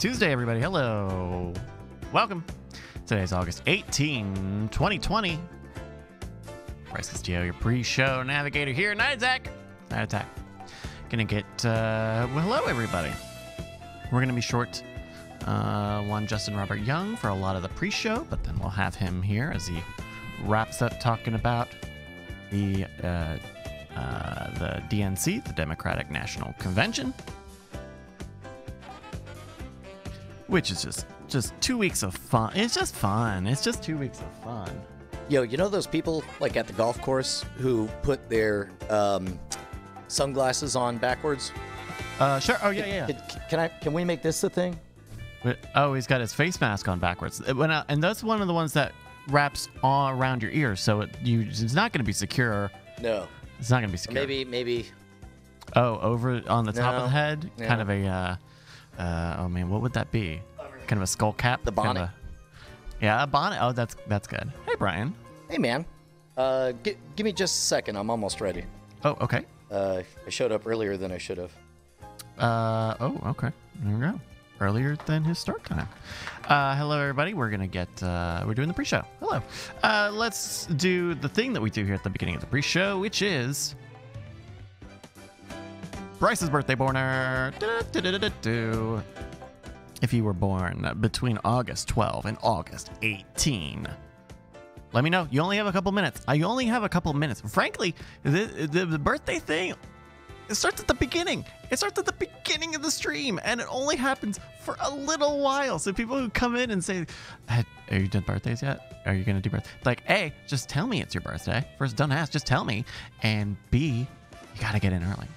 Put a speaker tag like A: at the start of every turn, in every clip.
A: Tuesday, everybody. Hello. Welcome. Today's August 18, 2020. Bryce Castillo, your pre-show navigator here. Night Attack. Night Attack. Gonna get, uh, well, hello, everybody. We're gonna be short uh, one Justin Robert Young for a lot of the pre-show, but then we'll have him here as he wraps up talking about the uh, uh, the DNC, the Democratic National Convention, which is just just two weeks of fun. It's just fun. It's just two weeks of fun.
B: Yo, you know those people like at the golf course who put their um, sunglasses on backwards?
A: Uh, sure. Oh yeah, yeah.
B: Can, can I? Can we make this the thing?
A: Oh, he's got his face mask on backwards. Out, and that's one of the ones that wraps all around your ears, so it you it's not going to be secure.
B: No.
A: It's not going to be secure.
B: Maybe, maybe.
A: Oh, over on the top of the head, kind of a. Uh, uh, oh man, what would that be? Kind of a skull cap.
B: The
A: Kind of
B: bonnet.
A: a- yeah, a bonnet. Oh, that's that's good. Hey, Brian.
B: Hey, man. Uh, gi- give me just a second. I'm almost ready.
A: Oh, okay.
B: Uh, I showed up earlier than I should have.
A: Uh, oh, okay. There we go. Earlier than his start time. Uh, hello, everybody. We're gonna get. Uh, we're doing the pre-show. Hello. Uh, let's do the thing that we do here at the beginning of the pre-show, which is Bryce's birthday borner. If you were born between August 12 and August 18. Let me know. You only have a couple minutes. I only have a couple minutes. Frankly, the, the, the birthday thing it starts at the beginning. It starts at the beginning of the stream, and it only happens for a little while. So people who come in and say, "Hey, "Are you done birthdays yet? Are you gonna do birthday?" Like, A, just tell me it's your birthday. First, don't ask, just tell me. And B, you gotta get in early.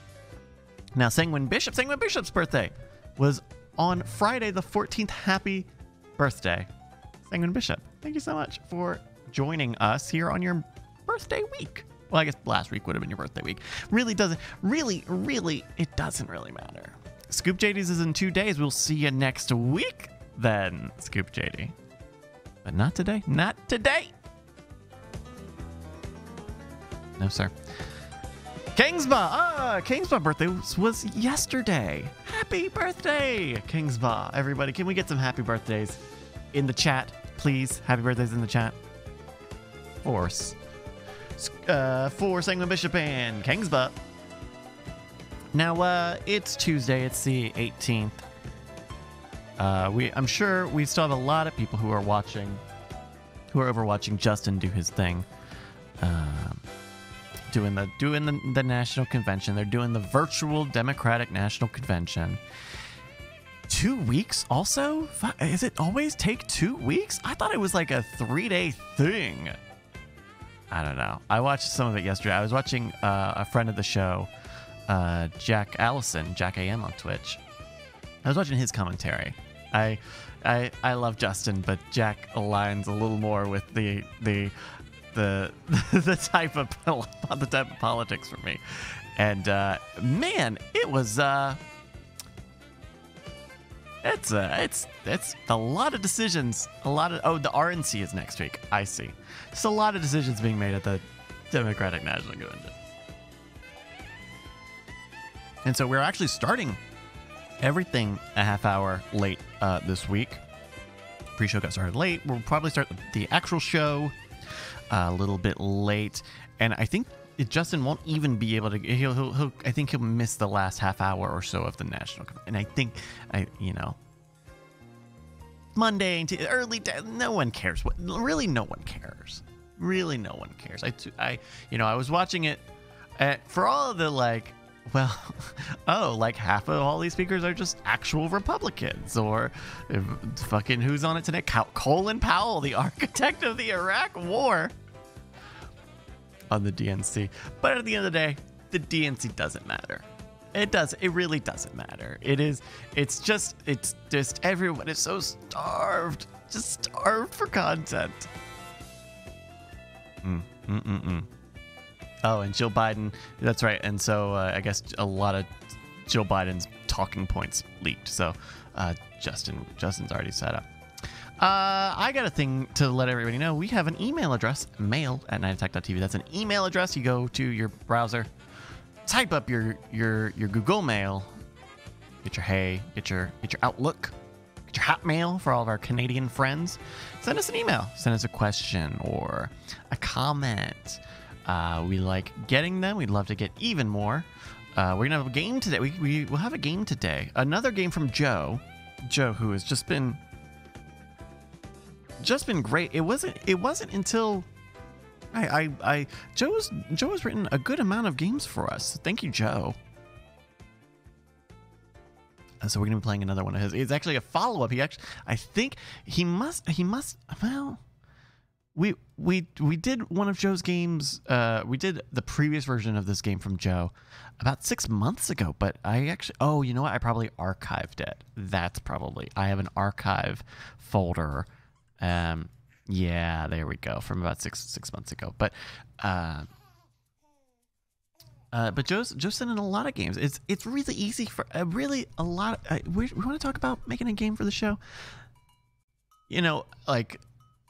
A: Now, Sanguine Bishop, Sanguine Bishop's birthday was on Friday the 14th. Happy birthday, Sanguine Bishop. Thank you so much for joining us here on your birthday week. Well, I guess last week would have been your birthday week. Really doesn't, really, really, it doesn't really matter. Scoop JD's is in two days. We'll see you next week then, Scoop JD. But not today. Not today. No, sir. Kingsba! Ah, Kingsba birthday was, was yesterday. Happy birthday, Kingsba. Everybody, can we get some happy birthdays in the chat, please? Happy birthdays in the chat. Force. Uh, for Sanguine Bishop and Kingsba. Now, uh, it's Tuesday. It's the 18th. Uh, we, I'm sure we still have a lot of people who are watching, who are overwatching Justin do his thing. Um, doing the doing the, the national convention. They're doing the virtual Democratic National Convention. Two weeks also? Is it always take two weeks? I thought it was like a three day thing. I don't know. I watched some of it yesterday. I was watching uh, a friend of the show, uh, Jack Allison, Jack AM on Twitch. I was watching his commentary. I, I, I love Justin, but Jack aligns a little more with the the the the type of the type of politics for me. And uh, man, it was uh, it's uh, it's it's a lot of decisions. A lot of oh, the RNC is next week. I see. Just a lot of decisions being made at the Democratic National Convention. And so we're actually starting everything a half hour late uh, this week. Pre-show got started late. We'll probably start the actual show a little bit late, and I think Justin won't even be able to. He'll, he'll, he'll, I think he'll miss the last half hour or so of the national. And I think, I, you know, Monday early. No one cares. What really, no one cares. Really, no one cares. I, I, you know, I was watching it uh, for all of the like. Well, oh, like half of all these speakers are just actual Republicans, or fucking who's on it today? Colin Powell, the architect of the Iraq War, on the DNC. But at the end of the day, the DNC doesn't matter. It does. It really doesn't matter. It is. It's just. It's just everyone is so starved, just starved for content. Mm, mm, mm, mm. Oh, and Jill Biden. That's right. And so uh, I guess a lot of Jill Biden's talking points leaked. So uh, Justin, Justin's already set up. Uh, I got a thing to let everybody know. We have an email address, mail at nightattack.tv. That's an email address. You go to your browser, type up your your your Google Mail, get your hey, get your get your Outlook, get your Hotmail for all of our Canadian friends. Send us an email, send us a question or a comment. Uh, we like getting them. We'd love to get even more. Uh, we're gonna have a game today. We, we will have a game today. Another game from Joe. Joe, who has just been just been great. It wasn't it wasn't until I I, I Joe's Joe has written a good amount of games for us. Thank you, Joe. Uh, so we're gonna be playing another one of his. It's actually a follow up. He actually I think he must he must well we we we did one of Joe's games. Uh, we did the previous version of this game from Joe about six months ago. But I actually, oh, you know what? I probably archived it. That's probably I have an archive folder. Um, yeah, there we go, from about six six months ago. But uh, uh, but Joe's Joe's in a lot of games. It's it's really easy for uh, really a lot. Of, uh, we we want to talk about making a game for the show. You know, like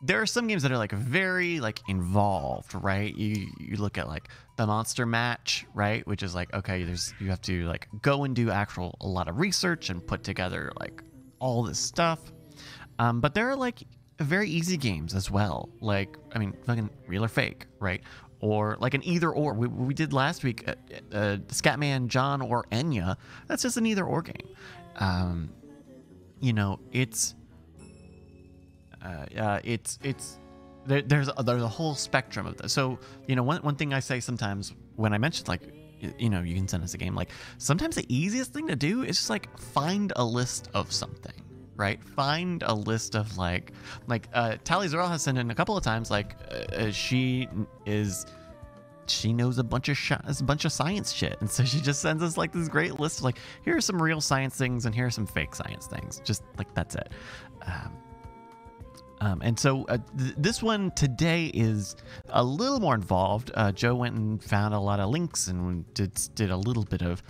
A: there are some games that are like very like involved, right? You you look at like the monster match, right? Which is like okay, there's you have to like go and do actual a lot of research and put together like all this stuff. Um, but there are like very easy games as well. Like I mean, fucking real or fake, right? Or like an either or. We, we did last week, uh, uh, Scatman John or Enya. That's just an either or game. Um, you know, it's uh, uh, it's it's there, there's a, there's a whole spectrum of this. So you know, one one thing I say sometimes when I mention like you know you can send us a game like sometimes the easiest thing to do is just like find a list of something right find a list of like like uh tally Zorel has sent in a couple of times like uh, uh she is she knows a bunch of sh- a bunch of science shit and so she just sends us like this great list of like here are some real science things and here are some fake science things just like that's it um, um, and so uh, th- this one today is a little more involved. Uh, Joe went and found a lot of links and did did a little bit of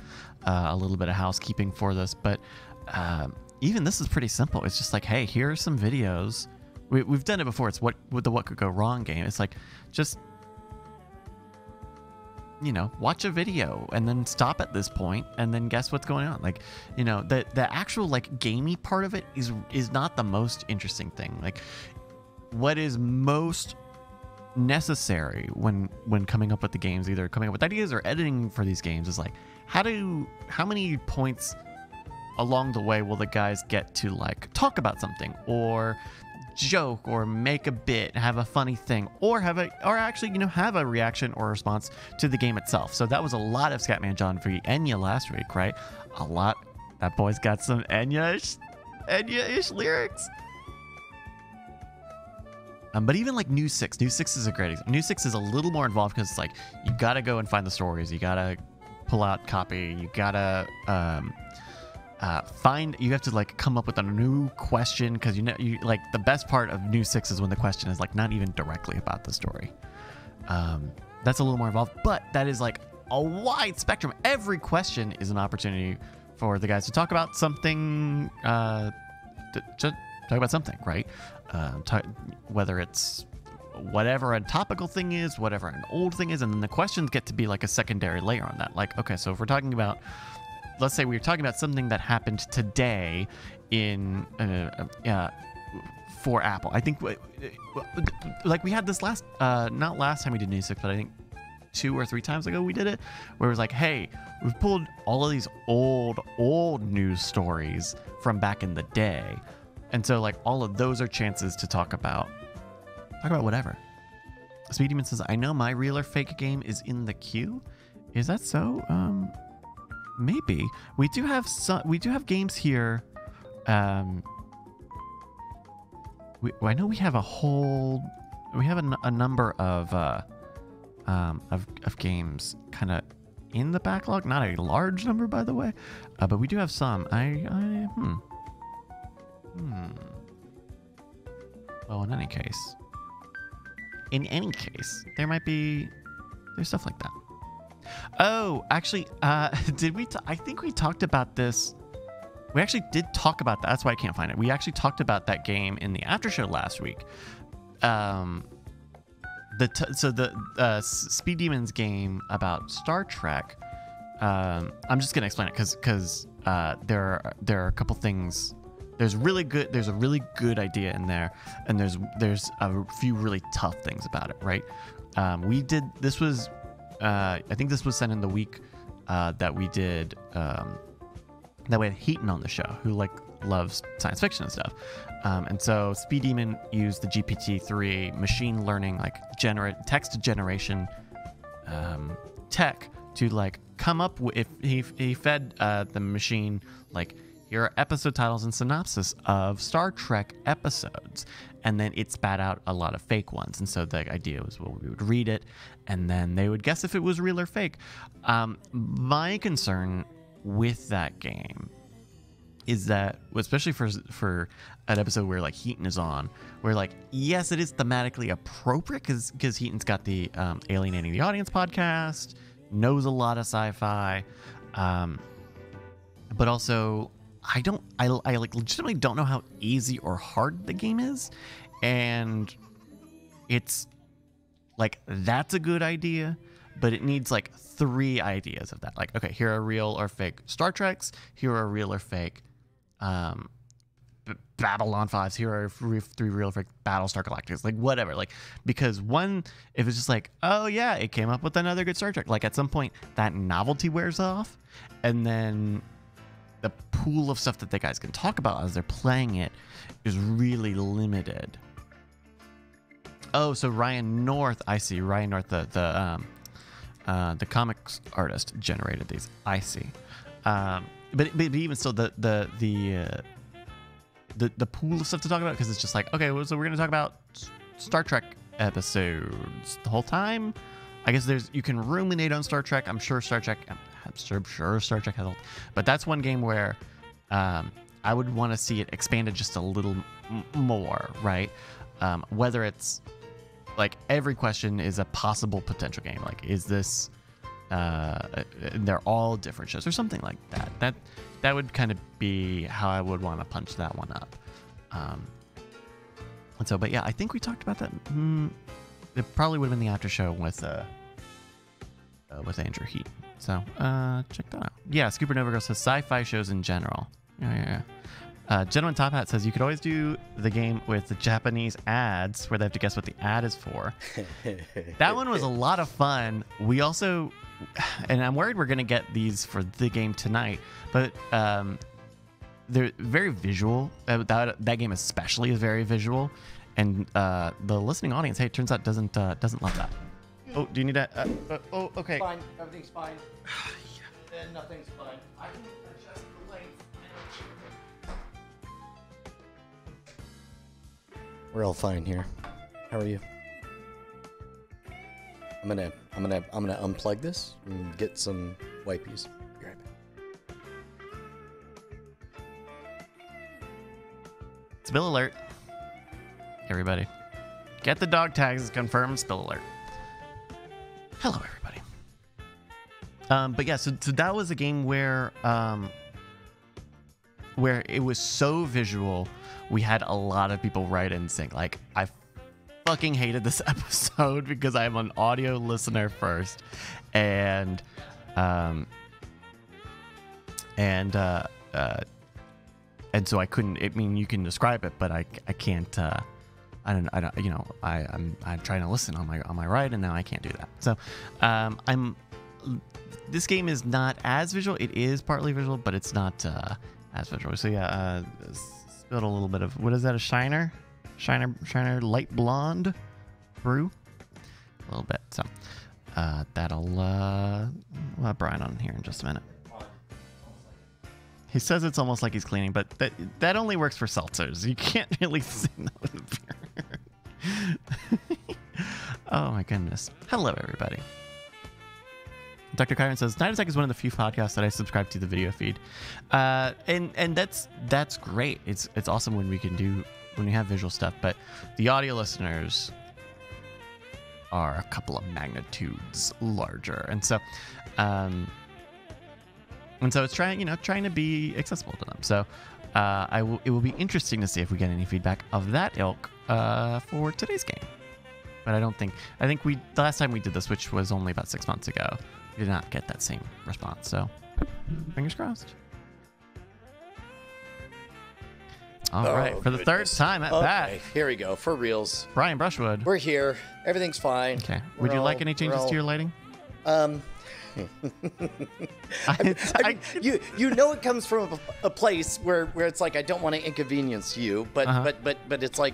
A: uh, a little bit of housekeeping for this. But um, even this is pretty simple. It's just like, hey, here are some videos. We, have done it before. It's what with the what could go wrong game. It's like just you know, watch a video and then stop at this point and then guess what's going on. Like, you know, the the actual like gamey part of it is is not the most interesting thing. Like what is most necessary when when coming up with the games, either coming up with ideas or editing for these games is like how do how many points along the way will the guys get to like talk about something or joke or make a bit, have a funny thing, or have a or actually, you know, have a reaction or response to the game itself. So that was a lot of Scatman John for Enya last week, right? A lot. That boy's got some Enya-ish, Enya-ish lyrics. Um, but even like New Six, New Six is a great example. New Six is a little more involved because it's like you gotta go and find the stories, you gotta pull out copy, you gotta um, uh, find you have to like come up with a new question because you know you like the best part of new six is when the question is like not even directly about the story. Um, that's a little more involved but that is like a wide spectrum. Every question is an opportunity for the guys to talk about something uh, to, talk about something right? Uh, whether it's whatever a topical thing is whatever an old thing is and then the questions get to be like a secondary layer on that. Like okay so if we're talking about let's say we were talking about something that happened today in uh, uh, for Apple. I think like we had this last uh, not last time we did News Six, but I think two or three times ago we did it, where it was like, hey, we've pulled all of these old old news stories from back in the day, and so like all of those are chances to talk about talk about whatever. Speed Demon says, I know my real or fake game is in the queue. Is that so? Um, maybe we do have some. We do have games here. Um, we, I know we have a whole. We have a, a number of uh, um, of of games kind of in the backlog. Not a large number, by the way, uh, but we do have some. I, I hmm. Hmm. Well, in any case, in any case, there might be there's stuff like that. Oh, actually, uh, did we? I think we talked about this. We actually did talk about that. That's why I can't find it. We actually talked about that game in the after show last week. Um, the so the uh, Speed Demons game about Star Trek. Um, I'm just gonna explain it because because uh, there are there are a couple things. There's really good. There's a really good idea in there, and there's there's a few really tough things about it. Right? Um, we did this was uh, I think this was sent in the week uh, that we did um, that we had Heaton on the show, who like loves science fiction and stuff. Um, and so Speed Demon used the GPT-3 machine learning, like generate text generation um, tech to like come up with. If he he fed uh, the machine like here are episode titles and synopsis of Star Trek episodes, and then it spat out a lot of fake ones. And so the idea was, well, we would read it, and then they would guess if it was real or fake. Um, my concern with that game is that especially for for an episode where like Heaton is on, where like yes, it is thematically appropriate because because Heaton's got the um, alienating the audience podcast, knows a lot of sci-fi, um, but also I don't I I like legitimately don't know how easy or hard the game is, and it's like that's a good idea but it needs like three ideas of that. Like, okay, here are real or fake Star Treks. Here are real or fake um, Babylon Fives. Here are three, three real or fake Battlestar Galactica. Like, whatever. Like, because one, if it's just like, oh yeah, it came up with another good Star Trek. Like, at some point, that novelty wears off, and then the pool of stuff that the guys can talk about as they're playing it is really limited. Oh, so Ryan North, I see. Ryan North, the the um, uh, the comics artist generated these. I see. Um, but, but even still, the the the uh, the the pool of stuff to talk about because it's just like okay, well, so we're gonna talk about Star Trek episodes the whole time. I guess there's you can ruminate on Star Trek. I'm sure Star Trek. I'm sure, Star Trek has, but that's one game where um, I would want to see it expanded just a little m- more, right? Um, whether it's like every question is a possible potential game. Like, is this? Uh, they're all different shows or something like that. That that would kind of be how I would want to punch that one up. Um, and so, but yeah, I think we talked about that. Mm, it probably would have been the after show with uh, uh with Andrew Heaton. So uh, check that out. Yeah, Supernova Girl says sci-fi shows in general. Yeah, yeah, yeah. Uh, Gentleman Top Hat says you could always do the game with the Japanese ads where they have to guess what the ad is for. that one was a lot of fun. We also, and I'm worried we're going to get these for the game tonight, but um, they're very visual. Uh, that, that game especially is very visual. And uh, the listening audience, hey, it turns out doesn't uh, doesn't love that. Oh, do you need that? Uh, uh, oh, okay.
B: Fine. Everything's fine. yeah. nothing's fine. I can adjust the length. We're all fine here. How are you? I'm gonna, I'm gonna, I'm gonna unplug this and get some wipies. Be right back.
A: Spill alert. Everybody. Get the dog tags confirmed. Spill alert. Hello, everybody. Um, but yeah, so, so that was a game where um, where it was so visual. We had a lot of people write in saying like, I fucking hated this episode because I'm an audio listener first, and um, and uh, uh, and so I couldn't. I mean, you can describe it, but I I can't. Uh, I don't, I don't, you know, I, I'm, I'm trying to listen on my, on my right, and now I can't do that. So, um, I'm, this game is not as visual. It is partly visual, but it's not, uh, as visual. So yeah, uh, spilled a little bit of, what is that, a shiner? Shiner, shiner light blonde brew? A little bit. So, uh, that'll, uh, we'll have Brian on here in just a minute. He says it's almost like he's cleaning, but that that only works for seltzers. You can't really say no. oh my goodness. Hello, everybody. Dr. Kyron says Night Attack is one of the few podcasts that I subscribe to the video feed, uh, and and that's that's great. It's it's awesome when we can do when we have visual stuff, but the audio listeners are a couple of magnitudes larger, and so. Um, and so it's trying, you know, trying to be accessible to them. So uh, I will. It will be interesting to see if we get any feedback of that ilk uh, for today's game. But I don't think. I think we the last time we did this, which was only about six months ago, we did not get that same response. So fingers crossed. All right,
B: Oh,
A: for the third time at
B: Okay,
A: bat,
B: here we go. For reals.
A: Brian Brushwood.
B: We're here. Everything's fine.
A: Okay. Would
B: We're
A: you like any changes
B: all-
A: to your lighting?
B: Um,
A: I,
B: I mean, you you know it comes from a, a place where, where it's like I don't want to inconvenience you, but
A: Uh-huh.
B: but but but it's like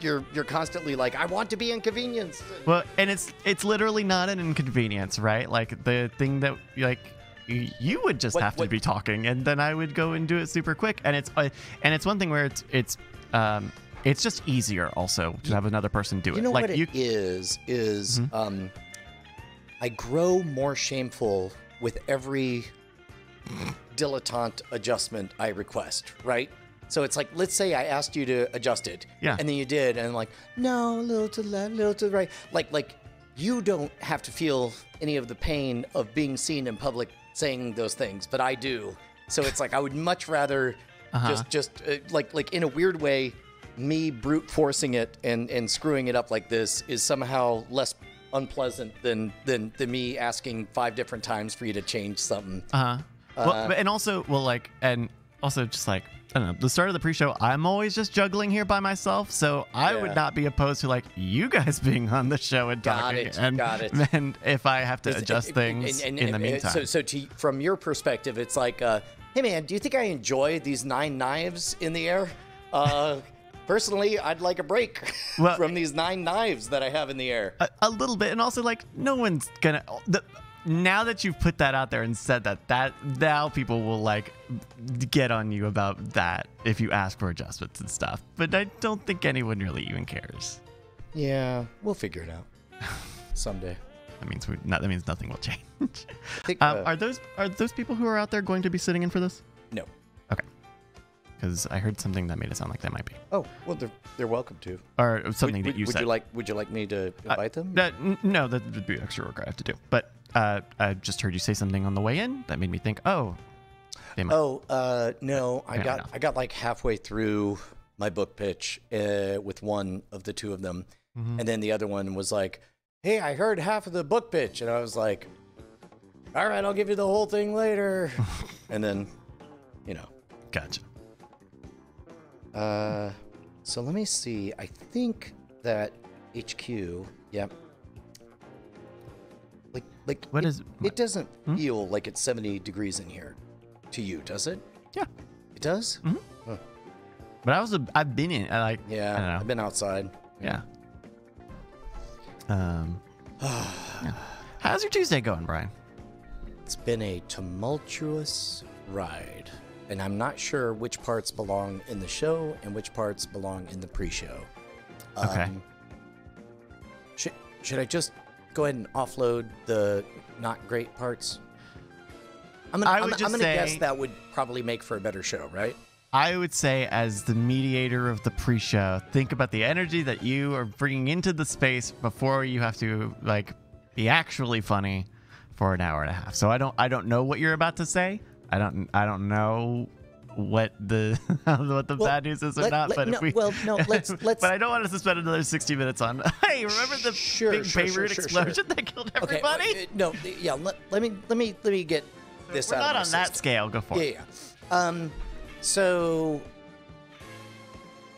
B: you're you're constantly like I want to be inconvenienced.
A: well, and it's it's literally not an inconvenience, right? Like the thing that like you would just
B: What-
A: have to
B: what-
A: be talking, and then I would go and do it super quick. And it's uh, and it's one thing where it's it's um it's just easier also to have another person do it.
B: You know
A: like
B: what
A: you,
B: it is is
A: Mhm.
B: um, I grow more shameful with every dilettante adjustment I request, right? So it's like, let's say I asked you to adjust it,
A: Yeah.
B: and then you did, and I'm like, no, a little to the left, a little to the right. Like, like you don't have to feel any of the pain of being seen in public saying those things, but I do. So it's like I would much rather
A: Uh-huh.
B: just, just uh, like, like in a weird way, me brute forcing it and and screwing it up like this is somehow less unpleasant than than than me asking five different times for you to change something.
A: Uh-huh. Well, and also, well, like, and also just like, I don't know, the start of the pre-show, I'm always just juggling here by myself, so I
B: Yeah.
A: would not be opposed to like you guys being on the show and
B: Got
A: talking.
B: it,
A: and,
B: got it.
A: And if I have to
B: It's- eh,
A: adjust
B: and-
A: things
B: and- and-
A: in the meantime,
B: So, so to, from your perspective, it's like, uh, hey man, do you think I enjoy these nine knives in the air? Uh, personally, I'd like a break
A: Well-
B: from these nine knives that I have in the air.
A: a, a little bit, and also like no one's gonna. The, now that you've put that out there and said that, that now people will like get on you about that if you ask for adjustments and stuff. But I don't think anyone really even cares.
B: Yeah, we'll figure it out someday.
A: That means we, not, that means nothing will change.
B: Think,
A: Um,
B: uh,
A: are those are those people who are out there going to be sitting in for this?
B: no.
A: Okay. Because I heard something that made it sound like they might be,
B: Oh, well, they're, they're welcome to.
A: or something
B: would,
A: that you
B: would
A: said.
B: you like? Would you like me to invite them?
A: That, n- no, that would be extra work I have to do. But uh, I just heard you say something on the way in that made me think, oh, might.
B: Oh, uh, no, I got. I got like halfway through my book pitch uh, with one of the two of them,
A: Mhm.
B: and then the other one was like, "Hey, I heard half of the book pitch," and I was like, "All right, I'll give you the whole thing later," and then, you know,
A: Gotcha.
B: uh, so let me see. I think that HQ, yep. Like, like
A: What
B: it,
A: is-
B: It doesn't
A: Hmm?
B: feel like it's 70 degrees in here, to you, does it?
A: Yeah.
B: It does.
A: But I was a, I've been in I like
B: Yeah,
A: I don't know.
B: I've been outside.
A: yeah. Um. yeah. How's your Tuesday going, Brian?
B: It's been a tumultuous ride, and I'm not sure which parts belong in the show and which parts belong in the pre-show.
A: Okay.
B: Um, should should I just go ahead and offload the not great parts? I'm gonna,
A: I
B: I'm gonna guess that would probably make for a better show, right?
A: I would say, as the mediator of the pre-show, think about the energy that you are bringing into the space before you have to like be actually funny for an hour and a half. So I don't, I don't know what you're about to say. I don't, I don't know what the what the
B: Well,
A: bad news is or
B: let-
A: not.
B: let-
A: but
B: no,
A: if we,
B: well, no, let's- let's-
A: but I don't want us to spend another 60 minutes on. Hey, remember the
B: Sure,
A: big
B: sure,
A: Beirut
B: sure,
A: explosion that killed
B: Okay.
A: everybody?
B: uh, no, yeah. Let, let me let me let me get this
A: We're
B: out
A: not on that
B: system.
A: scale. Go for
B: Yeah,
A: it.
B: yeah. Um, so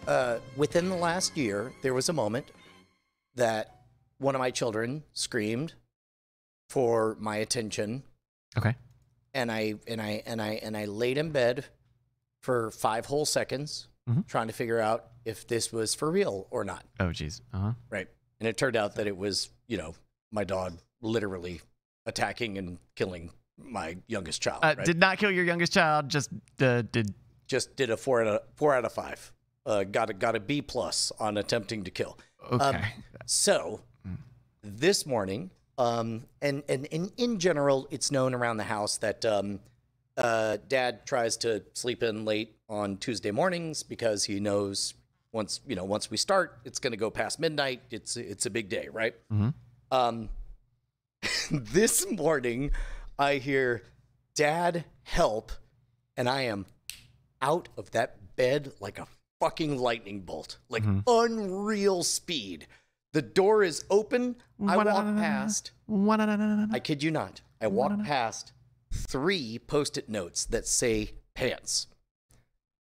B: uh, within the last year, there was a moment that one of my children screamed for my attention,
A: Okay.
B: and I and I and I and I laid in bed for five whole seconds,
A: Mhm.
B: trying to figure out if this was for real or not.
A: Oh, jeez. Uh huh.
B: Right. And it turned out that it was, you know, my dog literally attacking and killing my youngest child.
A: Uh,
B: right?
A: Did not kill your youngest child. Just uh, did
B: just did a four out of four out of five. Uh, got a got a B plus on attempting to kill.
A: okay.
B: Um, so this morning, um, and and in in general, it's known around the house that um, uh, Dad tries to sleep in late on Tuesday mornings because he knows once you know once we start, it's going to go past midnight. It's it's a big day, right?
A: Mhm.
B: Um, this morning, I hear Dad help, and I am out of that bed like a fucking lightning bolt, like
A: Mhm.
B: unreal speed. The door is open. I walk past. I kid you not. I walk past three post-it notes that say pants.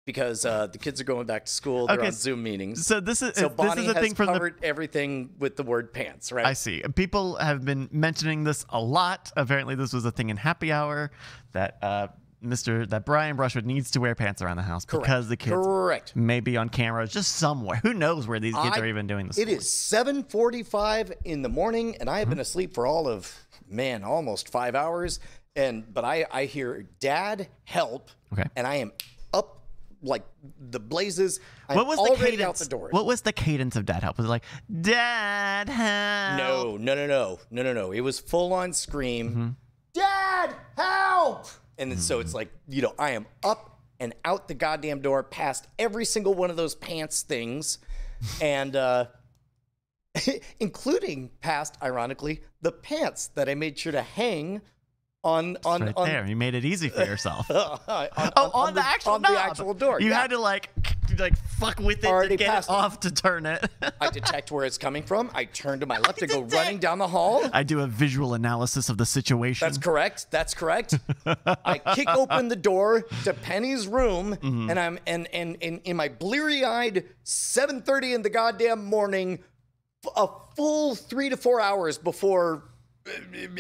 B: because uh, the kids are going back to school. They're
A: Okay,
B: on Zoom meetings.
A: So this is
B: So
A: this is a thing from the
B: everything with the word pants, right?
A: I see. People have been mentioning this a lot. Apparently, this was a thing in happy hour that uh, Mr. that Brian Brushwood needs to wear pants around the house because the kids
B: Correct.
A: may be on camera just somewhere. Who knows where these kids
B: I-
A: are even doing this?
B: It is 7:45 in the morning, and I have
A: Mm-hmm.
B: been asleep for all of man almost five hours. And but I I hear Dad help,
A: Okay.
B: and I am up like the blazes. I'm
A: What was the cadence?
B: out the door.
A: What was the cadence of Dad help? Was it like Dad help?
B: No, no, no, no, no, no, no. It was full on scream.
A: Mm-hmm.
B: Dad, help! And then, so it's like, you know, I am up and out the goddamn door past every single one of those pants things. And, uh, including past, ironically, the pants that I made sure to hang on, on,
A: Right
B: on,
A: there, you made it easy for yourself.
B: on,
A: Oh, on, the, actual
B: on
A: knob.
B: the actual door.
A: You
B: yeah.
A: had to like like fuck with it
B: Already
A: to get it off to turn it.
B: I detect where it's coming from. I turn to my left to go running down the hall.
A: I do a visual analysis of the situation.
B: That's correct. That's correct. I kick open the door to Penny's room,
A: Mm-hmm.
B: and I'm and and and in my bleary-eyed 7:30 in the goddamn morning, a full three to four hours before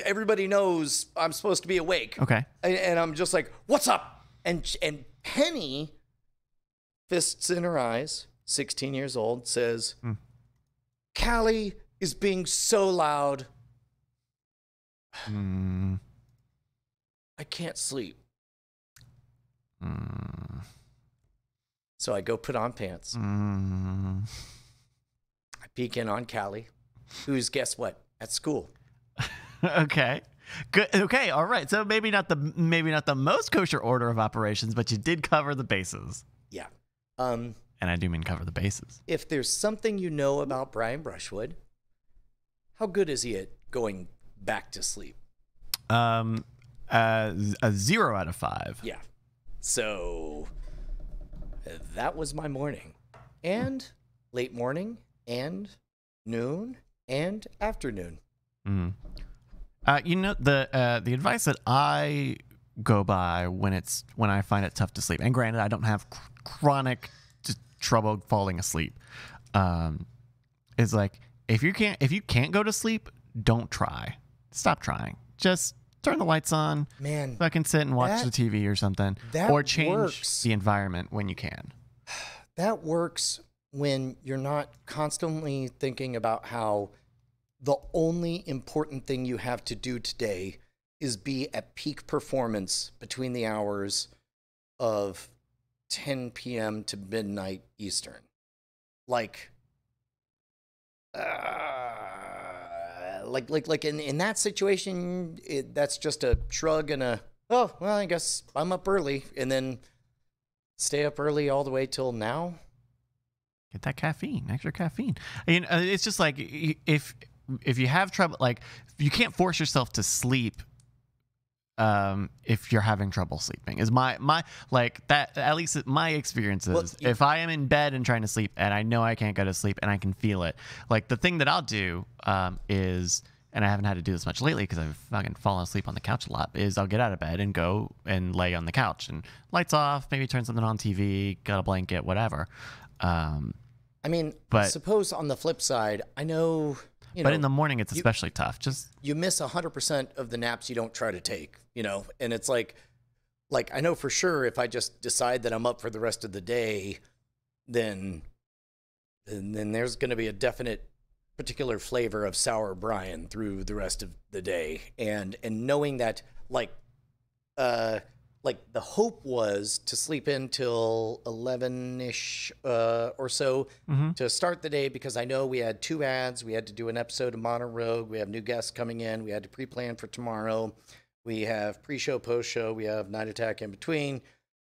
B: everybody knows I'm supposed to be awake.
A: Okay.
B: And, and I'm just like, "What's up?" And and Penny, fists in her eyes, 16 years old, says,
A: Hmm.
B: "Callie is being so loud.
A: Mm,
B: I can't sleep."
A: mm,
B: So I go put on pants.
A: mm.
B: I peek in on Callie, who's guess what? At school.
A: okay. Good. Okay. All right. So maybe not the maybe not the most kosher order of operations, but you did cover the bases,
B: Yeah. Um,
A: and I do mean cover the bases.
B: if there's something you know about Brian Brushwood, how good is he at going back to sleep?
A: Um, uh, a zero out of five.
B: Yeah. So that was my morning. And late morning and noon and afternoon.
A: Mm. Uh, you know the uh, the advice that I go by when it's when I find it tough to sleep, and granted, I don't have cr- chronic trouble falling asleep. Um, is like if you can't if you can't go to sleep, don't try. Stop trying. Just turn the lights on.
B: Man,
A: Fucking sit and watch
B: That-
A: the TV or something,
B: that
A: or change
B: works.
A: the environment when you can.
B: that works when you're not constantly thinking about how the only important thing you have to do today is be at peak performance between the hours of 10 p.m. to midnight Eastern. Like, uh, like, like, like in, in that situation, it, that's just a shrug and a, oh, well, I guess I'm up early. And then stay up early all the way till now.
A: Get that caffeine, extra caffeine. You know, it's just like if if you have trouble, like you can't force yourself to sleep. Um, if you're having trouble sleeping, is my my like that at least my experience is
B: Well,
A: if I am in bed and trying to sleep and I know I can't go to sleep and I can feel it, like the thing that I'll do um, is, and I haven't had to do this much lately because I've fucking fallen asleep on the couch a lot. Is I'll get out of bed and go and lay on the couch and lights off, maybe turn something on TV, got a blanket, whatever. Um,
B: I mean,
A: But-
B: suppose on the flip side, I know, you
A: but
B: know,
A: in the morning, it's especially tough. Just
B: you miss 100% of the naps you don't try to take, you know? And it's like, like, I know for sure if I just decide that I'm up for the rest of the day, then, then, then there's going to be a definite particular flavor of sour brine through the rest of the day. And, and knowing that, like, uh, like the hope was to sleep in till 11 ish uh, or so
A: Mhm.
B: to start the day because I know we had two ads. We had to do an episode of Modern Rogue. We have new guests coming in. We had to pre plan for tomorrow. We have pre show, post show. We have Night Attack in between.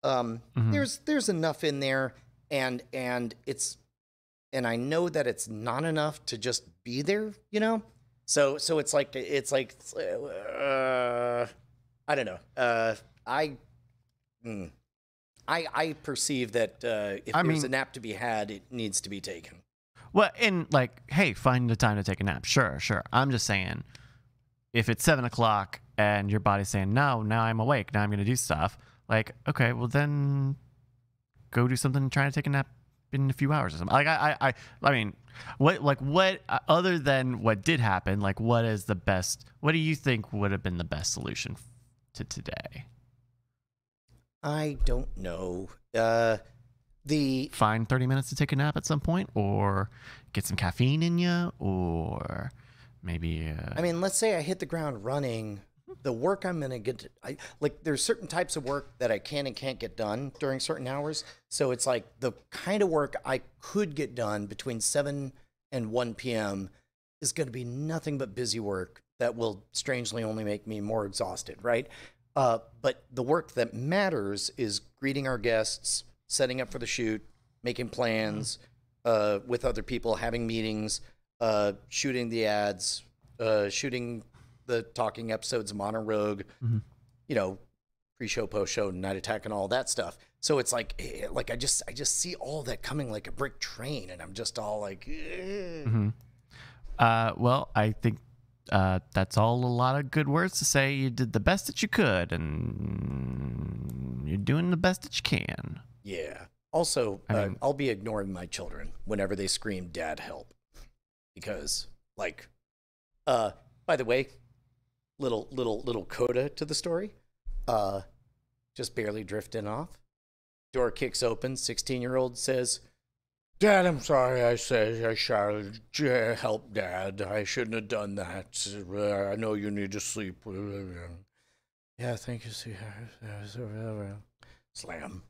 B: Um,
A: Mhm.
B: There's there's enough in there, and and it's and I know that it's not enough to just be there, you know. So so it's like it's like uh, I don't know. Uh, I mm, I I perceive that uh, if
A: I
B: there's
A: mean-
B: a nap to be had, it needs to be taken.
A: well, and like, hey, find the time to take a nap. Sure, sure. I'm just saying, if it's seven o'clock and your body's saying no, now I'm awake, now I'm gonna do stuff. Like, okay, well then, go do something and try to take a nap in a few hours or something. Like I, I, I, I mean, what, like what, uh, other than what did happen, like what is the best? What do you think would have been the best solution to today?
B: I don't know. Uh, the
A: Find thirty minutes to take a nap at some point, or get some caffeine in you, or maybe. Uh,
B: I mean, let's say I hit the ground running. The work I'm gonna get, to, I like. There's certain types of work that I can and can't get done during certain hours. So it's like the kind of work I could get done between seven and one p.m. is going to be nothing but busy work that will strangely only make me more exhausted, right? Uh, but the work that matters is greeting our guests, setting up for the shoot, making plans uh, with other people, having meetings, uh, shooting the ads, uh, shooting the talking episodes of Modern Rogue,
A: Mhm.
B: you know, pre-show, post-show, night attack, and all that stuff. So it's like, eh, like I just, I just see all that coming like a brick train, and I'm just all like, eh.
A: Mhm. Uh, well, I think uh, that's all a lot of good words to say. You did the best that you could, and you're doing the best that you can.
B: yeah. Also,
A: I
B: uh,
A: mean-
B: I'll be ignoring my children whenever they scream "Dad, help," because, like, uh, by the way, little little little coda to the story. Uh, just barely drifting off. Door kicks open. Sixteen-year-old says, "Dad, I'm sorry. I said I shouted, "J- help, Dad. I shouldn't have done that. I know you need to sleep." Yeah, thank you, sweetheart. Slam.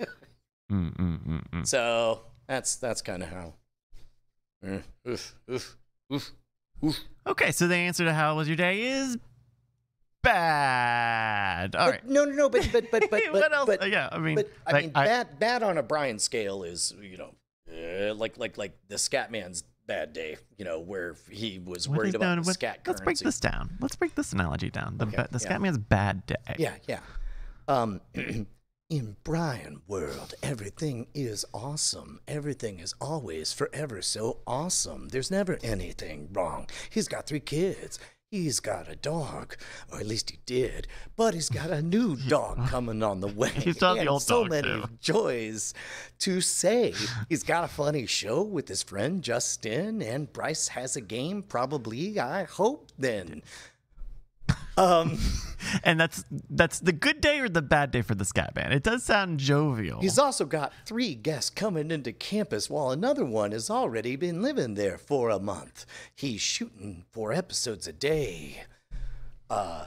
A: Mm, mm, mm, mm.
B: So that's that's kind of how. Oof, oof, oof, oof.
A: Okay, so the answer to how was your day is bad. All
B: But
A: right.
B: No, no, no. But but but but
A: what
B: but,
A: else?
B: but,
A: yeah, I mean,
B: but I
A: like,
B: mean, bad bad on a Brian scale is you know, uh, like like like the Scatman's bad day. You know, where he was
A: what
B: worried about
A: what-
B: scat
A: Let's break this down. Let's break this analogy down. The
B: Okay,
A: the
B: yeah.
A: Scatman's bad day.
B: Yeah, yeah. Um, in Brian world, everything is awesome. Everything is always forever so awesome. There's never anything wrong. He's got three kids. He's got a dog, or at least he did. But he's got a new dog coming on the way.
A: He's got the old
B: so
A: dog,
B: many
A: too.
B: joys to say. He's got a funny show with his friend Justin, and Bryce has a game. Probably, I hope. Then, um.
A: And that's that's the good day or the bad day for the Scatman. It does sound jovial.
B: He's also got three guests coming into campus while another one has already been living there for a month. He's shooting four episodes a day. Uh,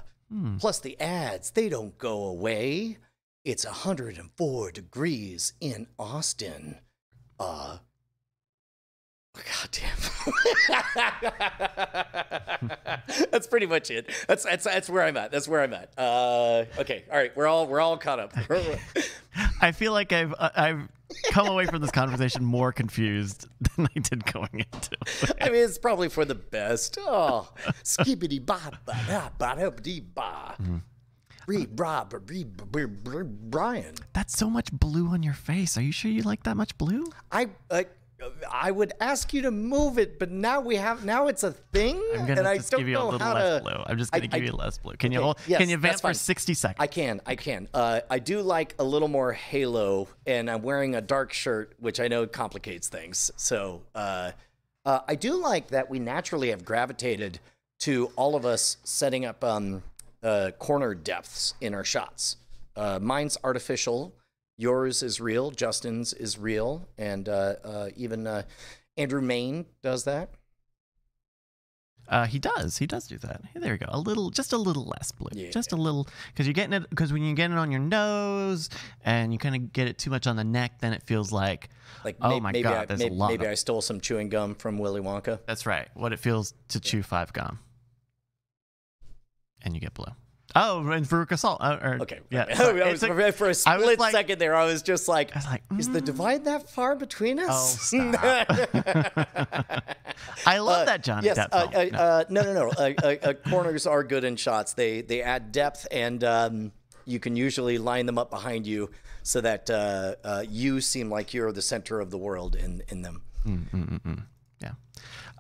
B: Plus the ads, they don't go away. It's 104 degrees in Austin. Uh, goddamn. that's pretty much it. That's that's that's where I'm at. That's where I'm at. Uh, okay, all right, we're all we're all caught up.
A: I feel like I've uh, I've come away from this conversation more confused than I did going into. it.
B: I mean, it's probably for the best. Oh, skibbity ba ba da ba da dee ba. Re bra bra bree, bree, bree, Brian.
A: That's so much blue on your face. Are you sure you like that much blue?
B: I I I would ask you to move it, but now we have now it's a thing,
A: I'm gonna
B: and I
A: just
B: don't
A: give you a little less
B: to.
A: blue. I'm just gonna give
B: I-
A: you less blue. Can you hold?
B: yes,
A: can you vamp for 60 seconds?
B: I can, I can. Uh, I do like a little more halo, and I'm wearing a dark shirt, which I know complicates things. So uh, uh, I do like that we naturally have gravitated to all of us setting up um, uh, corner depths in our shots. Uh, mine's artificial, yours is real, Justin's is real, and uh, uh, even uh, Andrew Main does that.
A: Uh, he does. He does do that. Hey, there you go. A little, just a little less blue.
B: Yeah.
A: Just a little, because you're getting it. Because when you get it on your nose and you kind of get it too much on the neck, then it feels like,
B: Like
A: oh my
B: maybe
A: god,
B: I,
A: there's
B: may-
A: a lot.
B: maybe I stole some chewing gum from Willy Wonka.
A: that's right. What it feels to chew five gum, and you get blue. Oh, and Veruca Salt. Uh, or,
B: Okay.
A: Yeah.
B: I was,
A: a-
B: for a split
A: like-
B: second there, I was just like,
A: I was like,
B: is the
A: mm.
B: divide that far between
A: Oh,
B: us?
A: I love
B: Uh,
A: that Johnny
B: yes,
A: Depp
B: uh, uh, uh, no, no, no. uh, uh, uh, corners are good in shots. They they add depth, and um, you can usually line them up behind you so that uh, uh, you seem like you're the center of the world in in them.
A: yeah.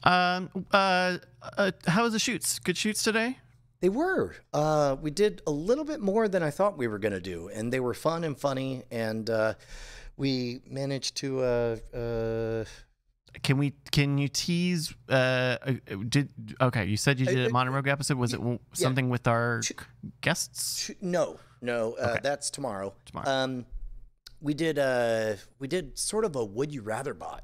A: Um. Uh, uh. How was the shoots? Good shoots today.
B: They were. Uh, we did a little bit more than I thought we were going to do, and they were fun and funny. And uh, we managed to uh, uh,
A: Can we? Can you tease? Uh, uh, did okay? You said you did a Modern Rogue episode. Was it w- something with our
B: Ch-
A: guests?
B: Ch- No, no, uh,
A: Okay.
B: that's tomorrow.
A: Tomorrow.
B: Um, we did uh, we did sort of a would you rather bot.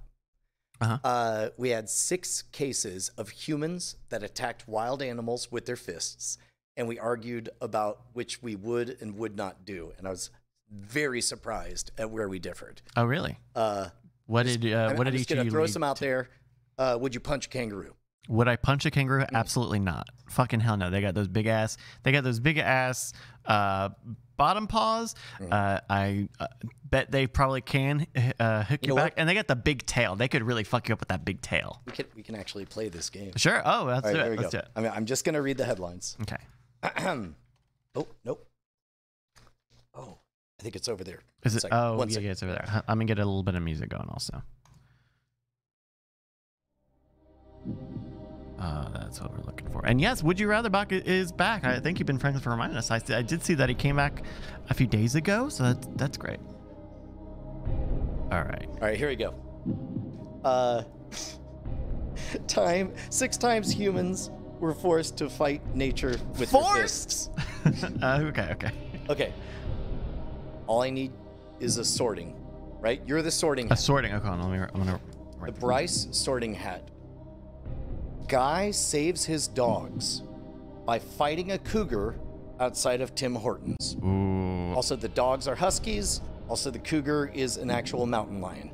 A: Uh-huh.
B: Uh, we had six cases of humans that attacked wild animals with their fists, and we argued about which we would and would not do. And I was very surprised at where we differed.
A: Oh, really?
B: Uh,
A: What did uh,
B: I'm,
A: what
B: I'm
A: did
B: just
A: each of
B: gonna
A: you
B: throw some out
A: to?
B: there. Uh, would you punch a kangaroo?
A: Would I punch a kangaroo?
B: Mm.
A: Absolutely not. Fucking hell no. They got those big ass. They got those big ass uh, bottom paws.
B: Mm.
A: Uh, I uh, bet they probably can uh, hook you,
B: know
A: back.
B: what?
A: And they got the big tail. They could really fuck you up with that big tail.
B: We can we can actually play this game.
A: Sure. Oh, let's
B: All right,
A: do it.
B: we
A: Let's
B: go.
A: do it.
B: I mean, I'm just gonna read the headlines.
A: Okay.
B: oh nope. Oh, I think it's over there.
A: Is it?
B: second,
A: Oh,
B: one
A: yeah,
B: second.
A: yeah, it's over there. I'm gonna get a little bit of music going also. Uh, that's what we're looking for. And yes, Would You Rather Bach i- is back. I thank you, Ben Franklin, for reminding us. I, I did see that he came back a few days ago, so that's, that's great. All right.
B: All right, here we go. Uh, time six times humans were forced to fight nature with their fists.
A: uh, okay, okay.
B: Okay. All I need is a sorting, right? You're the sorting
A: A
B: hat.
A: sorting. Okay, let me, I'm gonna.
B: The Bryce sorting hat. Guy saves his dogs by fighting a cougar outside of Tim Hortons.
A: Ooh.
B: Also, the dogs are huskies. Also, the cougar is an actual mountain lion.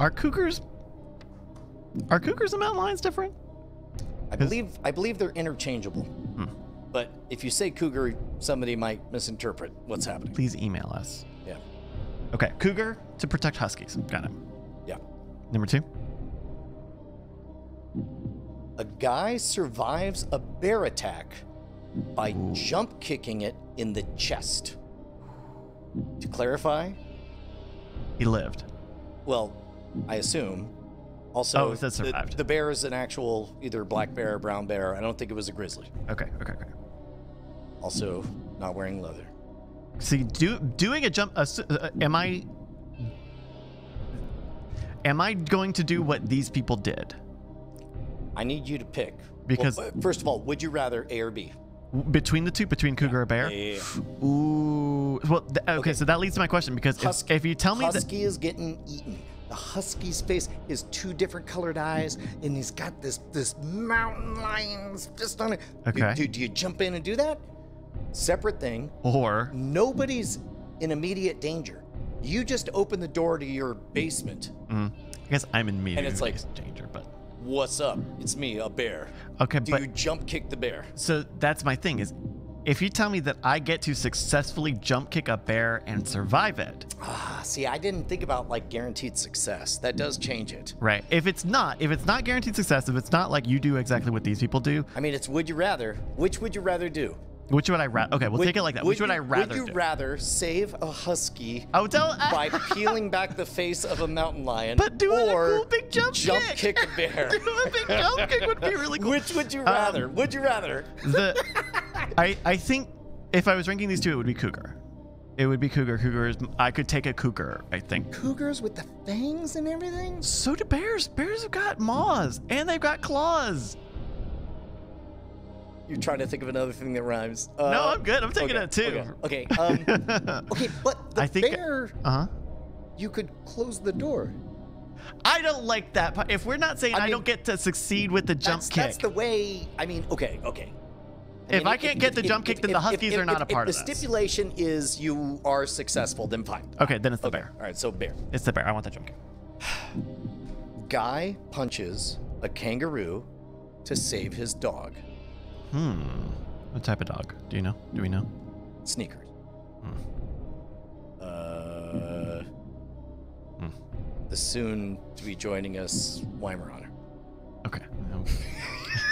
A: Are cougars? Are cougars and mountain lions different?
B: I believe I believe they're interchangeable.
A: Hmm.
B: But if you say cougar, somebody might misinterpret what's happening.
A: Please email us.
B: Yeah.
A: Okay, cougar to protect huskies. Got it.
B: Yeah.
A: Number two.
B: A guy survives a bear attack by jump kicking it in the chest. To clarify,
A: He lived.
B: well, I assume. Also,
A: Oh, it says
B: the-
A: survived.
B: The, bear is an actual either black bear or brown bear. I don't think it was a grizzly.
A: Okay, okay, okay.
B: Also, not wearing leather.
A: See, do, doing a jump. Uh, uh, am I? Am I going to do what these people did?
B: I need you to pick.
A: Because-
B: Well, uh, first of all, would you rather A or B?
A: Between the two, between cougar or bear?
B: Yeah, yeah, yeah.
A: Ooh. Well, okay,
B: Okay.
A: so that leads to my question because if,
B: Husky-
A: if you tell me that.
B: Husky is getting eaten. The husky's face is two different colored eyes, and he's got this this mountain lion's fist on it.
A: Okay.
B: Do, do you jump in and do that? Separate thing.
A: Or
B: Nobody's in immediate danger. You just open the door to your basement.
A: mm, I guess I'm in medium
B: it's like-
A: danger, but
B: What's up? It's me, a bear.
A: okay,
B: Do
A: but
B: you jump kick the bear?
A: so that's my thing is, if you tell me that I get to successfully jump kick a bear and survive it,
B: Ah, see, I didn't think about like guaranteed success. That does change it.
A: right? If it's not, if it's not guaranteed success, if it's not like you do exactly what these people do,
B: I mean, it's would you rather. Which would you rather do?
A: Which would I rather? Okay, we'll take it like that. Which would
B: you,
A: I rather
B: Would you
A: do?
B: rather save a husky
A: oh,
B: by peeling back the face of a mountain lion,
A: But doing a
B: or
A: cool big jump kick.
B: kick a bear?
A: Doing a big jump kick would be really cool.
B: Which would you
A: Um,
B: rather? would you rather?
A: the I I think if I was ranking these two, it would be cougar. It would be cougar. Cougars. I could take a cougar. I think.
B: Cougars with the fangs and everything?
A: So do bears. Bears have got maws and they've got claws.
B: You're trying to think of another thing that rhymes. Uh,
A: no, I'm good. I'm taking
B: okay,
A: it too.
B: Okay. Okay. Um, okay, but the
A: I think-
B: bear,
A: Uh huh.
B: you could close the door.
A: I don't like that. If we're not saying I,
B: I
A: don't get to succeed with the jump
B: That's,
A: kick,
B: that's the way. I mean, okay, okay.
A: If I can't get the jump kick, then the Huskies are not a part
B: if
A: of
B: the stipulation is you are successful, then fine.
A: okay, then it's the
B: Okay.
A: bear.
B: All right, so bear.
A: It's the bear. I want the jump kick.
B: Guy punches a kangaroo to save his dog.
A: Hmm. What type of dog? Do you know? Do we know?
B: Sneakers.
A: Hmm.
B: Uh,
A: Hmm.
B: the soon to be joining us Weimaraner.
A: Okay. Um,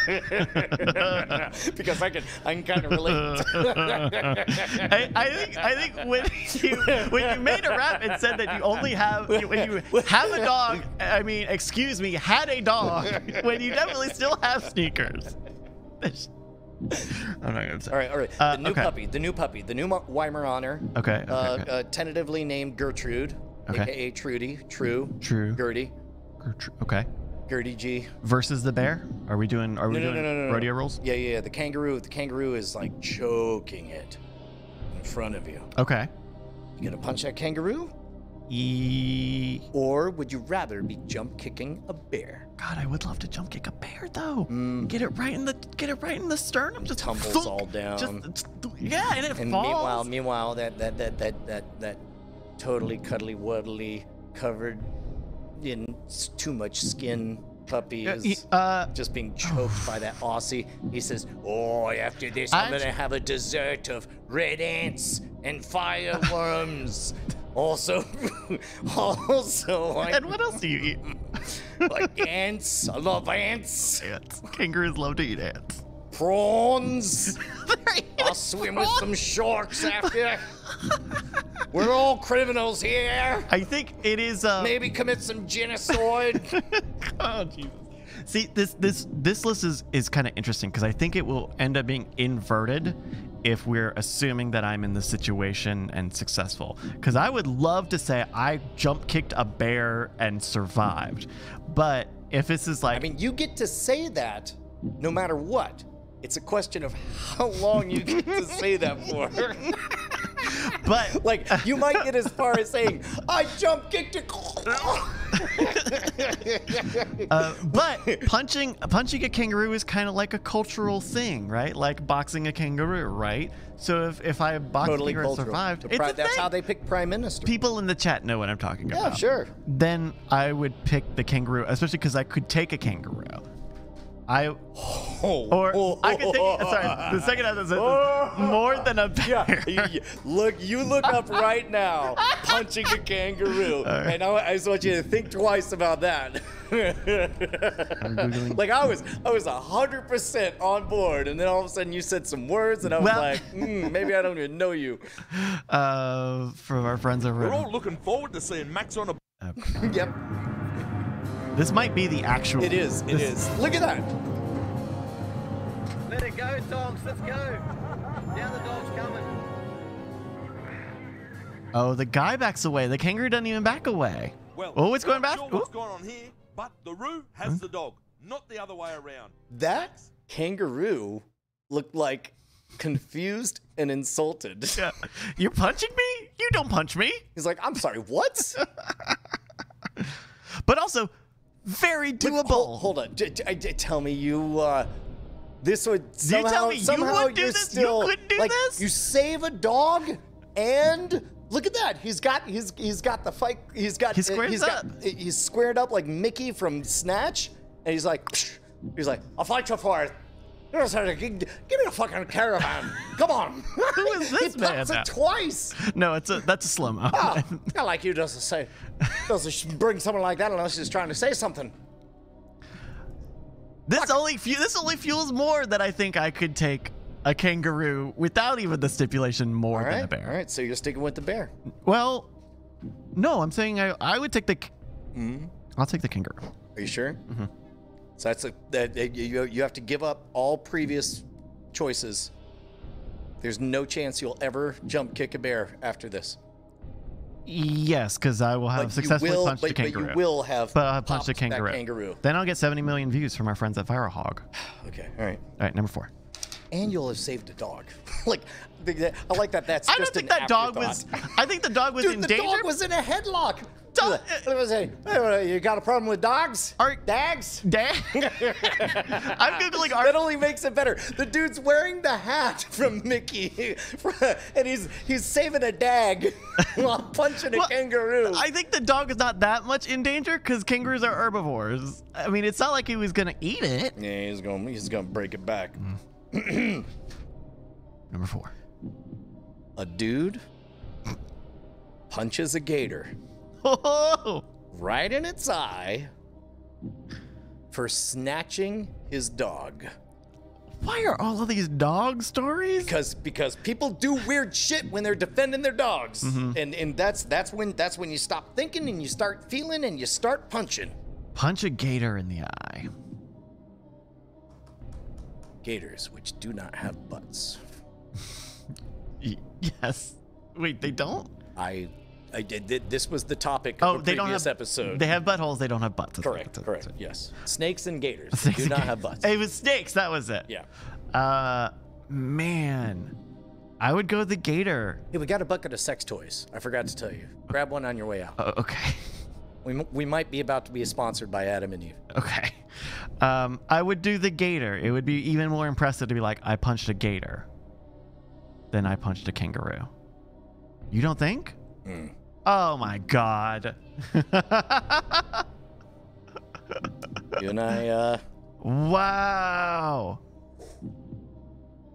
B: because I can, I can kind of relate.
A: I, I think I think when you when you made a rap and said that you only have when you have a dog, I mean, excuse me, had a dog when you definitely still have sneakers. I'm not gonna say.
B: all right, all right.
A: Uh,
B: the new
A: okay.
B: puppy, the new puppy, the new Weimaraner.
A: Okay. Okay.
B: uh,
A: okay.
B: Uh, tentatively named Gertrude.
A: Okay.
B: aka Trudy, True,
A: True.
B: Gertie,
A: tr- Okay.
B: Gertie G.
A: Versus the bear? Are we doing? Are we
B: No,
A: doing
B: no, no, no,
A: rodeo rules?
B: Yeah, yeah, yeah. The kangaroo, the kangaroo is like choking it in front of you.
A: Okay.
B: You gonna punch that kangaroo,
A: E-
B: or would you rather be jump kicking a bear?
A: God, I would love to jump kick a bear though.
B: Mm.
A: Get it right in the get it right in the sternum. Just
B: tumbles
A: thunk.
B: all down.
A: Just, yeah, and it
B: And
A: falls.
B: meanwhile, meanwhile, that that that that that that totally cuddly wuddly covered in too much skin puppy
A: Uh,
B: is
A: he- uh,
B: just being choked by that Aussie. He says, "Oh, after this, I'm
A: I-
B: gonna have a dessert of red ants and fireworms." also, also, I
A: and what else do you eat?
B: Like ants. I love ants.
A: ants. Kangaroos love to eat ants.
B: Prawns. I'll swim with some sharks after. We're all criminals here.
A: I think it is. Uh,
B: Maybe commit some genocide.
A: oh Jesus. See, this this this list is is kind of interesting because I think it will end up being inverted if we're assuming that I'm in the situation and successful. Because I would love to say I jump kicked a bear and survived, but if this is like
B: I mean, you get to say that no matter what. It's a question of how long you get to say that for.
A: but
B: like, you might get as far as saying, I jump kicked a.
A: uh, but punching punching a kangaroo is kind of like a cultural thing, right? Like boxing a kangaroo, right? So if if I boxed
B: totally
A: a kangaroo and survived,
B: The
A: it's
B: pri-
A: a
B: that's
A: thing.
B: how they pick prime minister.
A: People in the chat know what I'm talking
B: yeah,
A: about.
B: Yeah, sure.
A: Then I would pick the kangaroo, especially because I could take a kangaroo. I
B: Oh,
A: or I could take. Sorry, the second half of the sentence, more than a bear.
B: Yeah, you- you- look, you look up right now, punching a kangaroo,
A: right.
B: and I, I just want you to think twice about that. Like I was, I was hundred percent on board, and then all of a sudden you said some words, and I was
A: Well-
B: like, mm, maybe I don't even know you.
A: Uh, from our friends over.
C: We're all looking forward to seeing Max on a
A: uh,
B: Yep,
A: this might be the actual.
B: it is. It
A: this-
B: is. Look at that.
D: Let it go, dogs. Let's go. Down the dog's coming.
A: Oh, the guy backs away. The kangaroo doesn't even back away.
C: well.
A: Oh, it's going back.
C: Sure what's
A: oh.
C: going on here? But the roo has the dog, not the other way around.
B: That kangaroo looked like confused and insulted.
A: Yeah. You're punching me? You don't punch me.
B: He's like, I'm sorry, what?
A: But also, very
B: But
A: doable.
B: Hold, hold on. J- tell me you. Uh, this would
A: you tell
B: somehow
A: you
B: somehow
A: would do this? You
B: still
A: couldn't do
B: like
A: this?
B: you save a dog and look at that. He's got he's he's got the fight. He's got
A: He squares
B: he's
A: up.
B: got he's squared up like Mickey from Snatch, and he's like he's like I'll fight you for it. Give me a fucking caravan. Come on.
A: Who is this
B: he
A: man now?
B: it twice.
A: No, it's a that's a slow mo.
B: I like you doesn't say doesn't bring someone like that unless he's trying to say something.
A: this only fu- this only fuels more that I think I could take a kangaroo without even the stipulation more
B: All
A: than a bear.
B: all right. So you're sticking with the bear.
A: Well, no, I'm saying I I would take the.
B: Mm-hmm.
A: I'll take the kangaroo.
B: Are you sure? Mm-hmm. So that's a that you you have to give up all previous choices. There's no chance you'll ever jump kick a bear after this.
A: Yes, because I will have
B: But
A: successfully
B: will,
A: punched
B: but,
A: a
B: but
A: kangaroo.
B: you will have.
A: But I'll punched a kangaroo.
B: kangaroo.
A: Then I'll get 70 million views from our friends at Firehog.
B: Okay, all right.
A: All right, number four.
B: And you'll have saved a dog. like, I like that. That's
A: I don't think that dog was. I think the dog was
B: Dude,
A: in
B: the
A: danger.
B: dog was in a headlock. Uh, was it? You got a problem with dogs?
A: Are-
B: Dags?
A: Dang. I'm googling. Are,
B: That only makes it better. The dude's wearing the hat from Mickey, and he's he's saving a dag while punching a
A: Well,
B: kangaroo.
A: I think the dog is not that much in danger because kangaroos are herbivores. I mean, it's not like he was gonna eat it.
B: yeah, he's gonna he's going to break it back. Mm-hmm.
A: Number four.
B: A dude punches a gator
A: Oh,
B: right in its eye for snatching his dog.
A: why are all of these dog stories?
B: Because because people do weird shit when they're defending their dogs, mm-hmm. and and that's that's when that's when you stop thinking and you start feeling and you start punching.
A: Punch a gator in the eye.
B: Gators, which do not have butts.
A: Yes. Wait, they don't?
B: I I did. This was the topic
A: Oh,
B: of a
A: they don't
B: previous
A: have
B: episode.
A: They have buttholes. They don't have butts. That's-
B: correct. Correct. Yes. Snakes and gators
A: Snakes
B: do not have butts.
A: It was snakes. That was it.
B: Yeah.
A: Uh, man, I would go the gator.
B: Hey, we got a bucket of sex toys. I forgot to tell you. Grab one on your way out.
A: Uh, okay.
B: We, we might be about to be sponsored by Adam and Eve.
A: Okay. Um, I would do the gator. It would be even more impressive to be like, I punched a gator than I punched a kangaroo. You don't think?
B: Hmm.
A: Oh my god.
B: You and I, uh,
A: wow.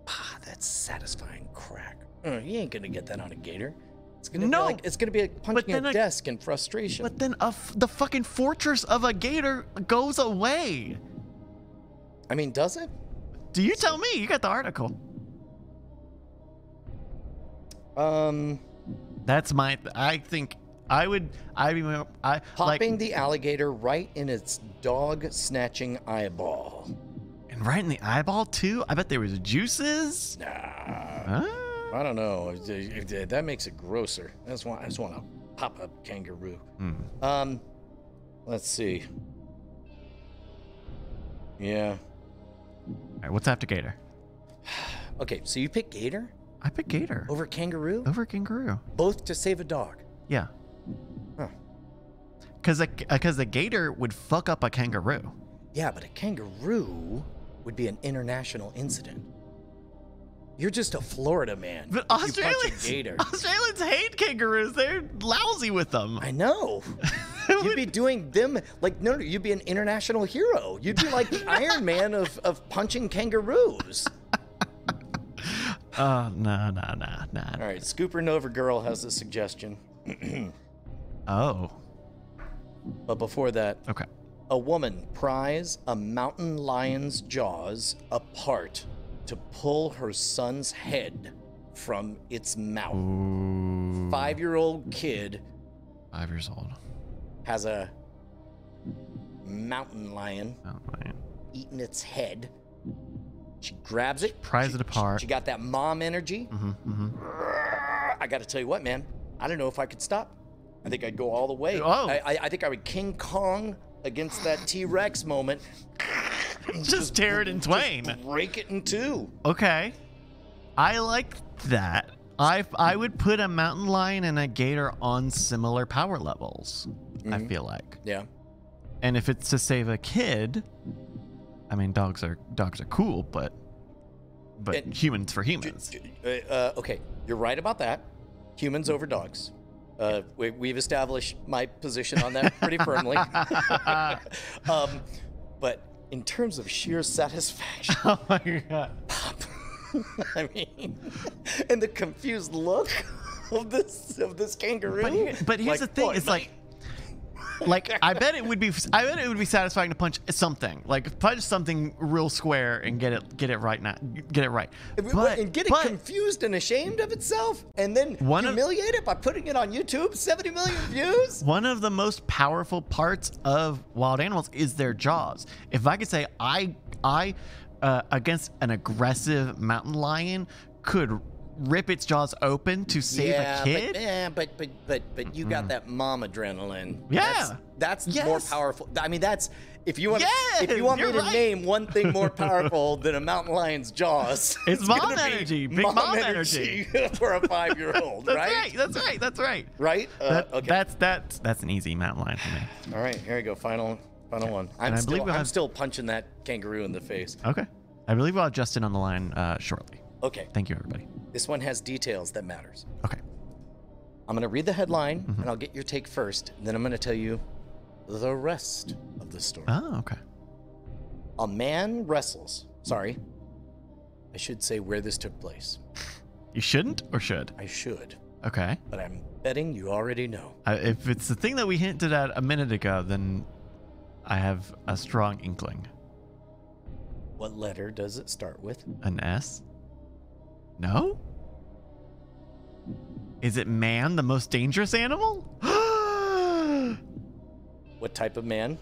B: ah, that's satisfying crack. Uh, you ain't gonna get that on a gator. It's gonna
A: No,
B: be like it's gonna be like punching
A: then
B: a
A: I-
B: desk in frustration.
A: But then a f- the fucking fortress of a gator goes away.
B: I mean, does it?
A: Do you tell me? You got the article.
B: Um,
A: That's my. I think I would. I mean, I
B: popping
A: like
B: the alligator right in its dog snatching eyeball.
A: and right in the eyeball too. I bet there was juices.
B: Nah,
A: Huh?
B: I don't know. That makes it grosser. I just want, I just want to pop a kangaroo.
A: Hmm.
B: Um, let's see. Yeah.
A: All right, what's after gator?
B: Okay, so you pick gator
A: I pick gator
B: over kangaroo,
A: over kangaroo.
B: both to save a dog.
A: Yeah.
B: Huh.
A: Because a uh, because a gator would fuck up a kangaroo.
B: Yeah, but a kangaroo would be an international incident. You're just a Florida man.
A: But Australians,
B: gator.
A: Australians hate kangaroos. They're lousy with them.
B: I know. You'd be doing them like no, no. You'd be an international hero. You'd be like the Iron Man of of punching kangaroos.
A: Oh no no no no.
B: All right, Supernova Girl has a suggestion,
A: Oh.
B: but before that,
A: Okay.
B: a woman pries a mountain lion's jaws apart to pull her son's head from its mouth.
A: Ooh.
B: Five-year-old kid
A: Five years old.
B: has a mountain lion
A: Oh, man.
B: eating its head. She grabs it,
A: pries
B: she-
A: it apart.
B: She, she got that mom energy.
A: hmm hmm
B: I got to tell you what, man. I don't know if I could stop. I think I'd go all the way.
A: Oh.
B: I, I, I think I would King Kong against that T Rex moment.
A: Just tear it in twain.
B: Break it in two.
A: Okay. I like that. I I would put a mountain lion and a gator on similar power levels. I
B: Mhm.
A: feel like.
B: Yeah.
A: And if it's to save a kid, I mean dogs are dogs are cool, but but
B: And-
A: humans for humans.
B: Uh, uh, okay, you're right about that. Humans over dogs. Uh, we, we've established my position on that pretty firmly. um, but in terms of sheer satisfaction,
A: oh my god. pop!
B: I mean, and the confused look of this of this kangaroo.
A: But, but here's
B: Like,
A: the thing: it's like, like I bet it would be, I bet it would be satisfying to punch something, like punch something real square and get it, get it right now, get it right. But,
B: and get it
A: but
B: confused and ashamed of itself, and then
A: One of-
B: humiliate it by putting it on YouTube. Seventy million views.
A: one of the most powerful parts of wild animals is their jaws. If I could say I, I, uh, against an aggressive mountain lion, could rip its jaws open to save
B: yeah,
A: a kid.
B: But, yeah, but but but but you got that mom adrenaline.
A: Yeah.
B: that's, that's more powerful. I mean, that's if you want if you want me to
A: right.
B: name one thing more powerful than a mountain lion's jaws,
A: It's
B: gonna
A: mom energy, big mom energy.
B: for a five year old,
A: That's
B: right?
A: right. That's right. That's right.
B: Right? Uh,
A: That-
B: okay.
A: That's that's that's an easy mountain lion for me.
B: All right, here we go. Final final one. I'm still I'm
A: have-
B: still punching that kangaroo in the face.
A: Okay. I believe we'll have Justin on the line uh, shortly.
B: Okay,
A: Thank you, everybody.
B: This one has details that matters.
A: Okay.
B: I'm gonna read the headline
A: Mm-hmm.
B: and I'll get your take first, and then I'm gonna tell you the rest of the story.
A: Oh, okay.
B: A man wrestles. Sorry. I should say where this took place.
A: You shouldn't or should?
B: I should,
A: Okay.
B: but I'm betting you already know.
A: Uh, if it's the thing that we hinted at a minute ago, then I have a strong inkling.
B: What letter does it start with?
A: An S? No? Is it man, the most dangerous animal?
B: What type of man?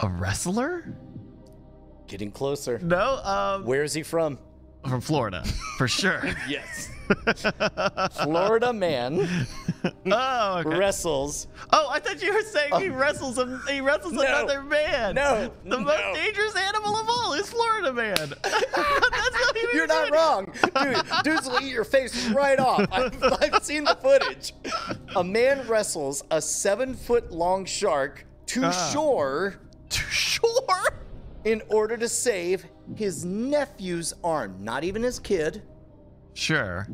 A: A wrestler?
B: Getting closer.
A: No. Um.
B: Where is he from?
A: From Florida, for sure.
B: Yes. Florida man
A: oh, okay.
B: wrestles.
A: oh, I thought you were saying he wrestles a, he wrestles
B: No.
A: another man.
B: No,
A: the most dangerous animal of all is Florida man. That's not even
B: You're not wrong, dude. Dudes will eat your face right off. I've, I've seen the footage. A man wrestles a seven foot long shark to
A: Ah.
B: shore
A: Sure.
B: In order to save his nephew's arm. Not even his kid.
A: Sure.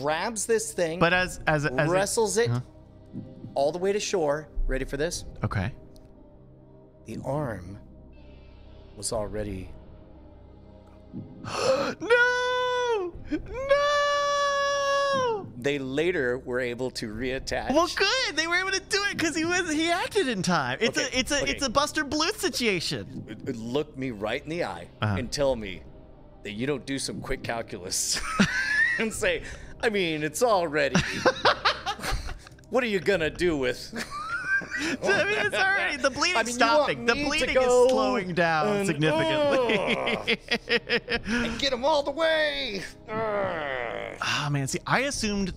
B: Grabs this thing,
A: But as as as
B: wrestles it
A: Huh?
B: all the way to shore. Ready for this?
A: okay.
B: The arm was already
A: No! No!
B: They later were able to reattach.
A: Well, good. They were able to do it because he was he acted in time. It's
B: Okay,
A: a it's a
B: okay.
A: it's a Buster Bluth situation.
B: It- it look me right in the eye
A: Uh-huh.
B: and tell me that you don't do some quick calculus and say, I mean, it's already. what are you gonna do with?
A: I mean, it's already the bleeding's
B: I mean,
A: stopping. The bleeding is slowing down
B: and-
A: significantly.
B: and get them all the way.
A: Ah man, see, I assumed,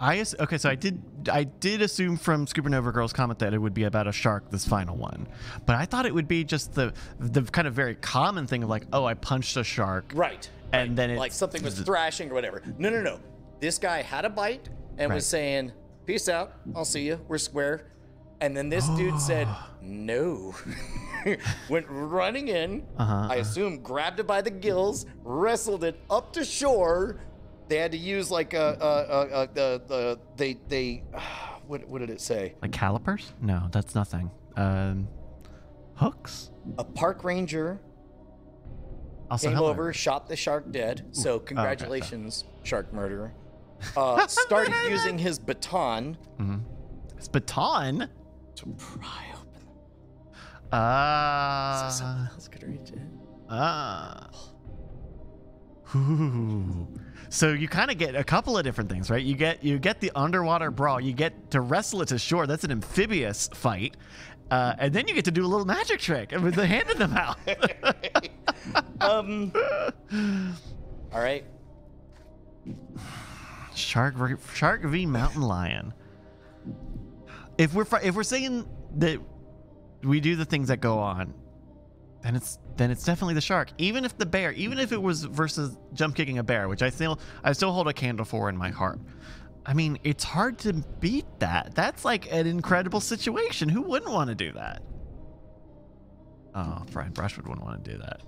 A: I okay, so I did, I did assume from Supernova Girl's comment that it would be about a shark, this final one, but I thought it would be just the the kind of very common thing of like, oh, I punched a shark,
B: Right.
A: and then it's
B: like something was thrashing or whatever. No, no, no. This guy had a bite and
A: Right.
B: was saying, "Peace out. I'll see you. We're square." And then this dude said, "No." Went running in.
A: Uh-huh,
B: I assume grabbed it by the gills, wrestled it up to shore. They had to use like a, a, a, a, the the they they what what did it say?
A: like calipers. No, that's nothing. Um, hooks.
B: A park ranger
A: Also,
B: came over, shot the shark dead.
A: Oh,
B: So congratulations, shark murderer. Uh, started using his baton
A: It's baton.
B: To pry open.
A: Ah.
B: So someone else could reach it.
A: Ah. Ooh. So you kind of get a couple of different things, right? You get you get the underwater brawl. You get to wrestle it to shore. That's an amphibious fight, uh, and then you get to do a little magic trick with the hand in the mouth.
B: Um. all right.
A: shark shark v mountain lion. If we're if we're saying that we do the things that go on, then it's then it's definitely the shark. Even if the bear, even if it was versus jump kicking a bear, which I still I still hold a candle for in my heart. I mean, it's hard to beat that. That's like an incredible situation. Who wouldn't want to do that? Oh, Brian Brushwood wouldn't want to do that.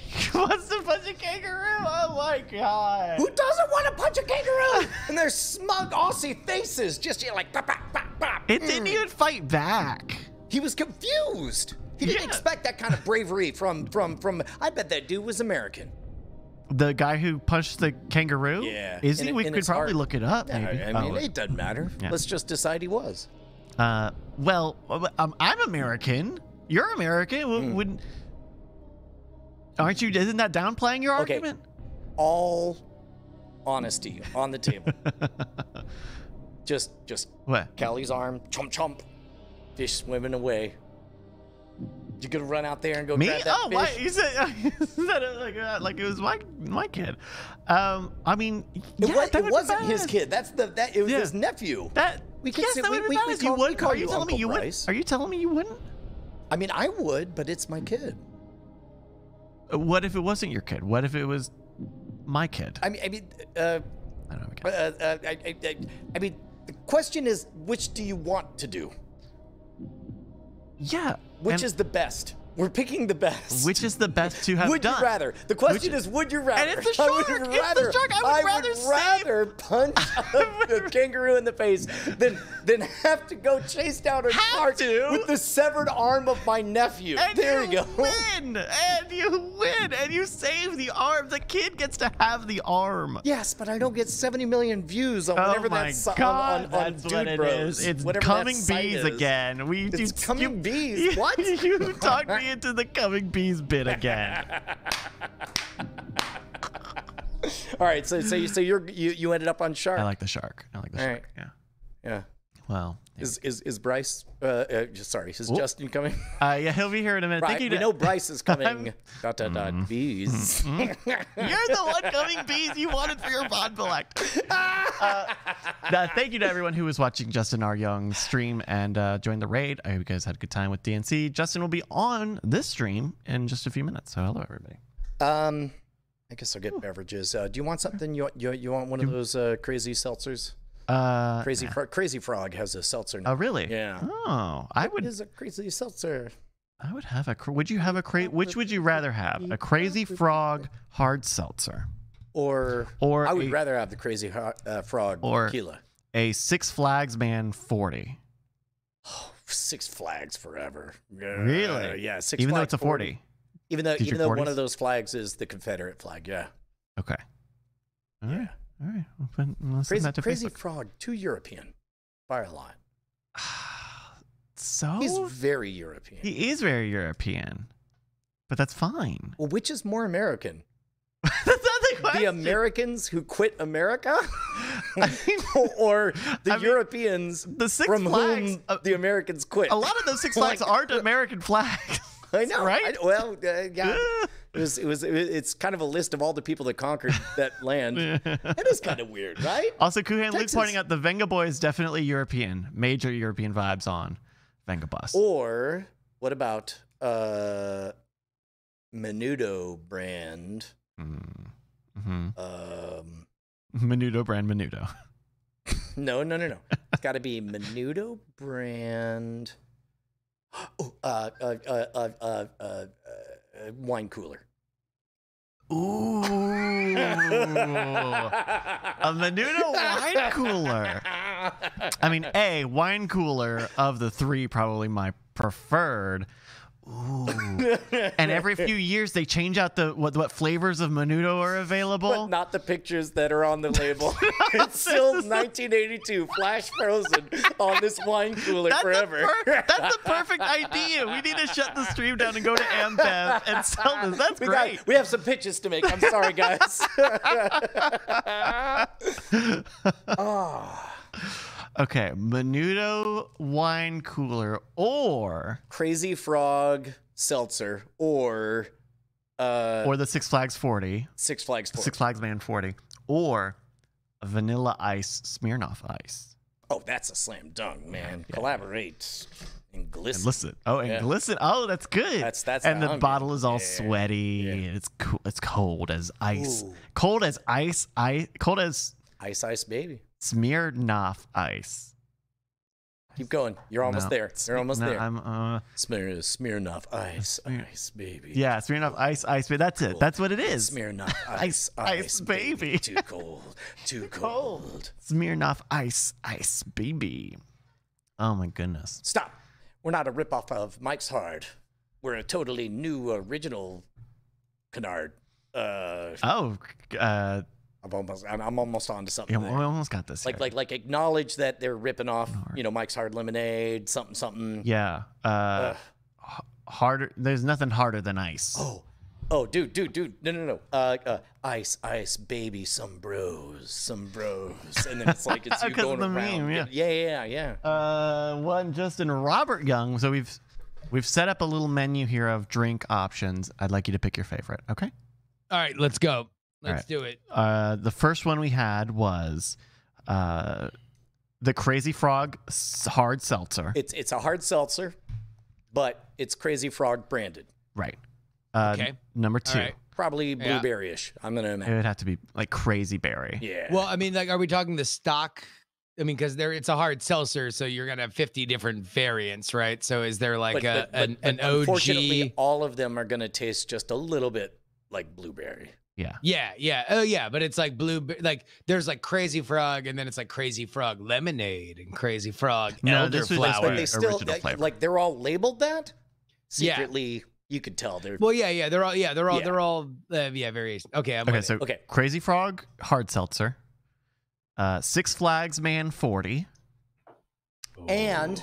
A: Wants to punch a kangaroo. Oh my god.
B: Who doesn't want to punch a kangaroo? and their smug Aussie faces just you know, like. Bop, bop, bop, bop.
A: It didn't even fight back.
B: He was confused. He didn't
A: Yeah.
B: expect that kind of bravery from from from. I bet that dude was American.
A: The guy who punched the kangaroo?
B: Yeah.
A: Is he?
B: it-
A: we could probably
B: heart.
A: look it up, maybe.
B: I mean,
A: Oh,
B: it doesn't matter.
A: Yeah.
B: Let's just decide he was.
A: uh, well, um, I'm American. You're American. W-
B: Hmm.
A: Would, aren't you? Isn't that downplaying your
B: Okay.
A: argument?
B: All honesty on the table. just just
A: What?
B: Callie's arm, chomp chomp, fish swimming away. You gonna run out there and go
A: Me?
B: grab that
A: Oh,
B: fish?
A: why? You said, you said it like, uh, like it was my my kid. Um, I mean,
B: It,
A: yeah,
B: was,
A: that
B: it wasn't his kid. That's the that it was
A: Yeah.
B: his nephew.
A: That
B: We can
A: yes,
B: say-
A: that
B: we-
A: would be
B: call-
A: you would.
B: call
A: Are you telling me you wouldn't? Are you telling me you wouldn't?
B: I mean, I would, but it's my kid.
A: What if it wasn't your kid? What if it was my kid?
B: I mean, I mean, uh,
A: I don't know.
B: uh, uh, I, I, I, I mean, the question is, which do you want to do?
A: Yeah.
B: Which
A: and
B: is the best? We're picking the best.
A: which is the best to have
B: would
A: done?
B: you rather? The question
A: Which-
B: is, would you rather?
A: And it's the
B: I would
A: shark! It's the shark! I would rather save-
B: rather punch a kangaroo in the face than than have to go chase down a
A: Have
B: shark
A: to?
B: with the severed arm of my nephew.
A: And
B: there
A: you
B: you go.
A: win, and you win, and you save the arm. The kid gets to have the arm.
B: Yes, but I don't get 70 million views on oh whatever
A: oh my
B: that's on-
A: god,
B: on, on,
A: that's
B: Dude
A: what
B: Bros.
A: is. It's
B: whatever
A: coming bees
B: is.
A: again. We
B: It's
A: you,
B: coming
A: you-
B: bees. What?
A: you talked me into the coming bees bit again.
B: All right, so so you so you're you, you ended up on shark.
A: I like the shark. I like the
B: All
A: shark. Yeah.
B: yeah.
A: Well,
B: Is is is Bryce? Uh, uh sorry, is
A: Whoop.
B: Justin coming?
A: Uh, yeah, he'll be here in a minute.
B: Right,
A: Thank you.
B: we
A: to-
B: know Bryce is coming. dot dot dot. Bees.
A: You're the one coming bees you wanted for your Von Collect. Uh, uh, thank you to everyone who was watching Justin R. Young stream and uh, joined the raid. I hope you guys had a good time with DNC. Justin will be on this stream in just a few minutes. So hello, everybody.
B: Um, I guess I'll get beverages. Uh, do you want something? You you, you want one of those uh, crazy seltzers?
A: Uh,
B: Crazy Fro- Crazy Frog has a seltzer.
A: oh,
B: Now.
A: really?
B: Yeah.
A: Oh, I
B: What
A: would.
B: is a crazy seltzer?
A: I would have a. Would you have a cra- Which would you rather have? A Crazy Frog hard seltzer
B: Or
A: Or
B: I would
A: a-
B: rather have the Crazy uh, Frog
A: Or-
B: tequila.
A: a Six Flags Man forty?
B: Six Flags forever. Uh,
A: Really?
B: Yeah. Six
A: Even though it's a forty.
B: Even though
A: Did
B: even though one of those flags is the Confederate flag. Yeah.
A: Okay. All right. All right. We'll put, we'll
B: Crazy
A: that to
B: Crazy
A: Facebook.
B: Frog, too European. Fire a lot.
A: So
B: He's very European.
A: He is very European, but that's fine.
B: well, which is more American?
A: that's not the question. The.
B: Americans who quit America,
A: I mean,
B: or the
A: I mean,
B: Europeans
A: the Six
B: from
A: Flags.
B: whom
A: uh,
B: the Americans quit?
A: a lot of those Six
B: Like-
A: Flags aren't American flags.
B: I know,
A: right?
B: I- well, uh, yeah. It was, it was, it it's kind of a list of all the people that conquered that land. It is kind of weird, right?
A: also, Kuhan Luke pointing out the Venga Boy is definitely European. Major European vibes on Venga Bus.
B: Or what about uh, Menudo brand?
A: Mm-hmm.
B: Um,
A: Menudo brand Menudo.
B: no, no, no, no. It's got to be Menudo brand. Oh, uh, uh, uh, uh, uh, uh, wine cooler.
A: Ooh. a Menudo wine cooler. I mean, A, wine cooler of the three, probably my preferred. Ooh. and every few years they change out the what what flavors of Menudo are available.
B: But not the pictures that are on the label. it's still 1982, flash frozen on this wine cooler
A: that's,
B: forever.
A: The that's the perfect idea. We need to shut the stream down and go to Ambev and sell this. That's
B: we, got-
A: great.
B: we have some pitches to make. I'm sorry, guys. Ah,
A: Okay, Menudo wine cooler or
B: Crazy Frog seltzer or uh,
A: or the Six Flags 40.
B: Six Flags. Force.
A: Six Flags Man 40, or Vanilla Ice Smirnoff Ice.
B: Oh, that's a slam dunk, man. Collaborate and glisten.
A: And listen, oh, and
B: Yeah.
A: glisten. Oh, that's good.
B: That's- that's
A: and the
B: I'm
A: bottle is all.
B: Yeah,
A: sweaty. and It's cool. It's cold as ice.
B: Ooh.
A: Cold as ice. I cold as
B: Ice Ice Baby.
A: Smirnoff Ice.
B: Keep going. You're almost
A: No.
B: there. You're almost
A: No,
B: there.
A: I'm. Uh,
B: Smear, Smirnoff Ice
A: Smear-
B: Ice Baby.
A: yeah, Smirnoff Ice. Ice. Baby. that's it. That's what it is.
B: Smirnoff
A: Ice,
B: Ice
A: Ice
B: Ice,
A: Baby.
B: Too cold. Too cold.
A: Smirnoff Ice. Ice baby. Oh my goodness.
B: Stop. We're not a ripoff of Mike's Hard. We're a totally new original canard. Uh,
A: Oh, uh,
B: I'm almost I'm, I'm almost on to something.
A: yeah, we
B: there.
A: almost got this.
B: Like
A: here.
B: like like acknowledge that they're ripping off, you know, Mike's Hard Lemonade, something something.
A: Yeah. Uh,
B: Ugh.
A: h- harder. There's nothing harder than ice.
B: Oh, oh, dude, dude, dude, no, no, no. Uh, uh, ice, ice, baby, some bros, some bros, and then it's like it's you
A: 'Cause of
B: going
A: the
B: around.
A: meme, yeah.
B: yeah, yeah, yeah.
A: Uh, one Justin Robert Young. So we've we've set up a little menu here of drink options. I'd like you to pick your favorite. Okay.
E: All right, let's go. Let's
A: right.
E: do it.
A: Uh, the first one we had was uh, the Crazy Frog hard seltzer.
B: It's it's a hard seltzer, but it's Crazy Frog branded.
A: right. Uh,
E: Okay.
A: Number two.
E: right.
B: Probably blueberry-ish. I'm gonna
A: it would have to be like Crazy Berry.
B: Yeah.
E: Well, I mean, like, are we talking the stock? I mean, because there it's a hard seltzer, so you're gonna have 50 different variants, right? So is there like
B: but,
E: a,
B: but- but-
E: an, an
B: but unfortunately, all of them are gonna taste just a little bit like blueberry.
A: Yeah.
E: Yeah, yeah, oh yeah, but it's like blue, like there's like Crazy Frog, and then it's like Crazy Frog Lemonade and Crazy Frog
A: No,
E: Elderflower.
B: But they still
A: original
B: like,
A: flavor.
B: like they're all labeled that.
E: Yeah.
B: Secretly, you could tell they're
E: well, yeah, yeah, they're all, yeah, they're all,
B: Yeah.
E: they're all, uh, yeah, variation. Okay, I'm
A: Okay. So
E: it.
B: Okay.
A: Crazy Frog hard seltzer. Uh, Six Flags Man 40.
B: and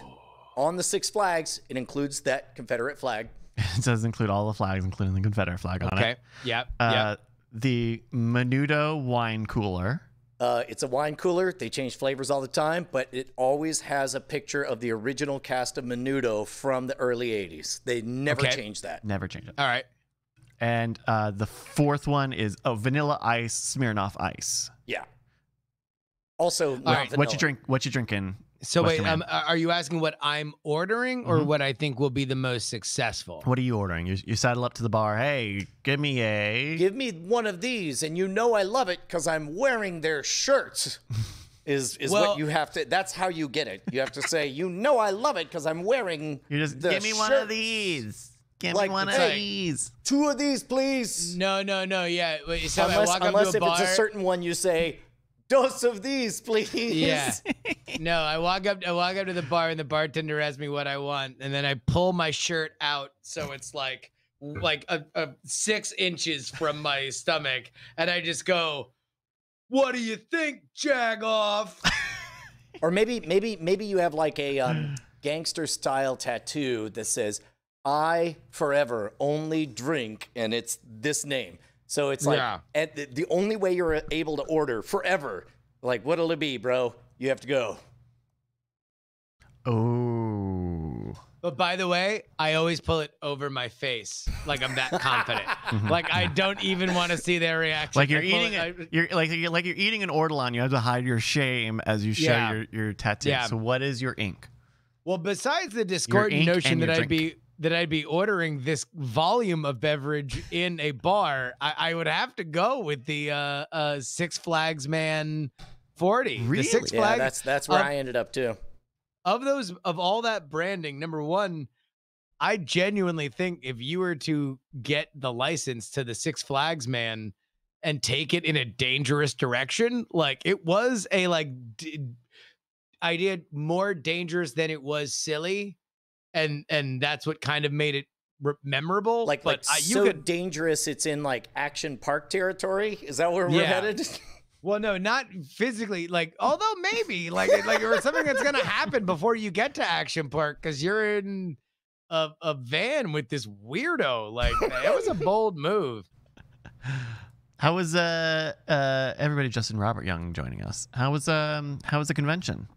B: on the Six Flags, it includes that Confederate flag.
A: It does include all the flags, including the Confederate flag on
E: okay,
A: it.
E: yeah,
A: Uh,
E: yeah,
A: The Menudo wine cooler.
B: Uh, it's a wine cooler. They change flavors all the time, but it always has a picture of the original cast of Menudo from the early 80s. They never
E: Okay.
B: change that.
A: Never change it.
E: All right.
A: And uh, the fourth one is oh, vanilla ice, Smirnoff ice.
B: Yeah. Also, not
E: right,
A: What you drink? What you drinking?
E: So
A: Western
E: wait, um, are you asking what I'm ordering or
A: Mhm.
E: what I think will be the most successful?
A: What are you ordering? You, you saddle up to the bar. Hey, give me a.
B: Give me one of these, and you know I love it because I'm wearing their shirts. Is is
E: Well-
B: what you have to? That's how you get it. You have to say, you know I love it because I'm wearing.
A: you just
B: the
A: give me one of these. Give
B: Like,
A: me one of
B: like-
A: these.
B: Two of these, please.
E: No, no, no. Yeah. Wait, so I
B: unless
E: walk
B: unless
E: up to
B: if
E: bar.
B: it's a certain one, you say, dose of these, please.
E: Yeah. no, I walk up. I walk up to the bar, and the bartender asks me what I want, and then I pull my shirt out, so it's like like a, a six inches from my stomach, and I just go, "What do you think, jag off?"
B: Or maybe maybe maybe you have like a um, gangster style tattoo that says "I forever only drink" and it's this name. So it's like
E: Yeah.
B: and the, the only way you're able to order forever. Like what'll it be, bro? You have to go.
A: Oh.
E: But by the way, I always pull it over my face, like I'm that confident. Mm-hmm. like I don't even want to see their reaction.
A: Like you're
E: I
A: eating
E: it-
A: it, you're like you're like you're eating an ortolan. You have to hide your shame as you show
E: Yeah.
A: your your tattoo.
E: Yeah.
A: So what is your ink?
E: Well, besides the discordant notion that I'd be that I'd be ordering this volume of beverage in a bar, I, I would have to go with the uh, uh, Six Flags Man forty. The Six
B: Yeah,
E: Flags
B: that's that's where
E: um,
B: I ended up too.
E: of those of all that branding. Number one, I genuinely think if you were to get the license to the Six Flags Man and take it in a dangerous direction, like it was a like d- idea more dangerous than it was silly, and and that's what kind of made it re- memorable.
B: Like
E: but
B: like
E: I, you
B: so
E: could
B: dangerous it's in like action park territory. Is that where we're
E: Yeah.
B: headed?
E: Well, no, not physically. Like, although maybe, like, like, or something that's gonna happen before you get to Action Park because you're in a, a van with this weirdo. Like, it was a bold move.
A: How was uh uh everybody Justin Robert Young joining us? How was um how was the convention?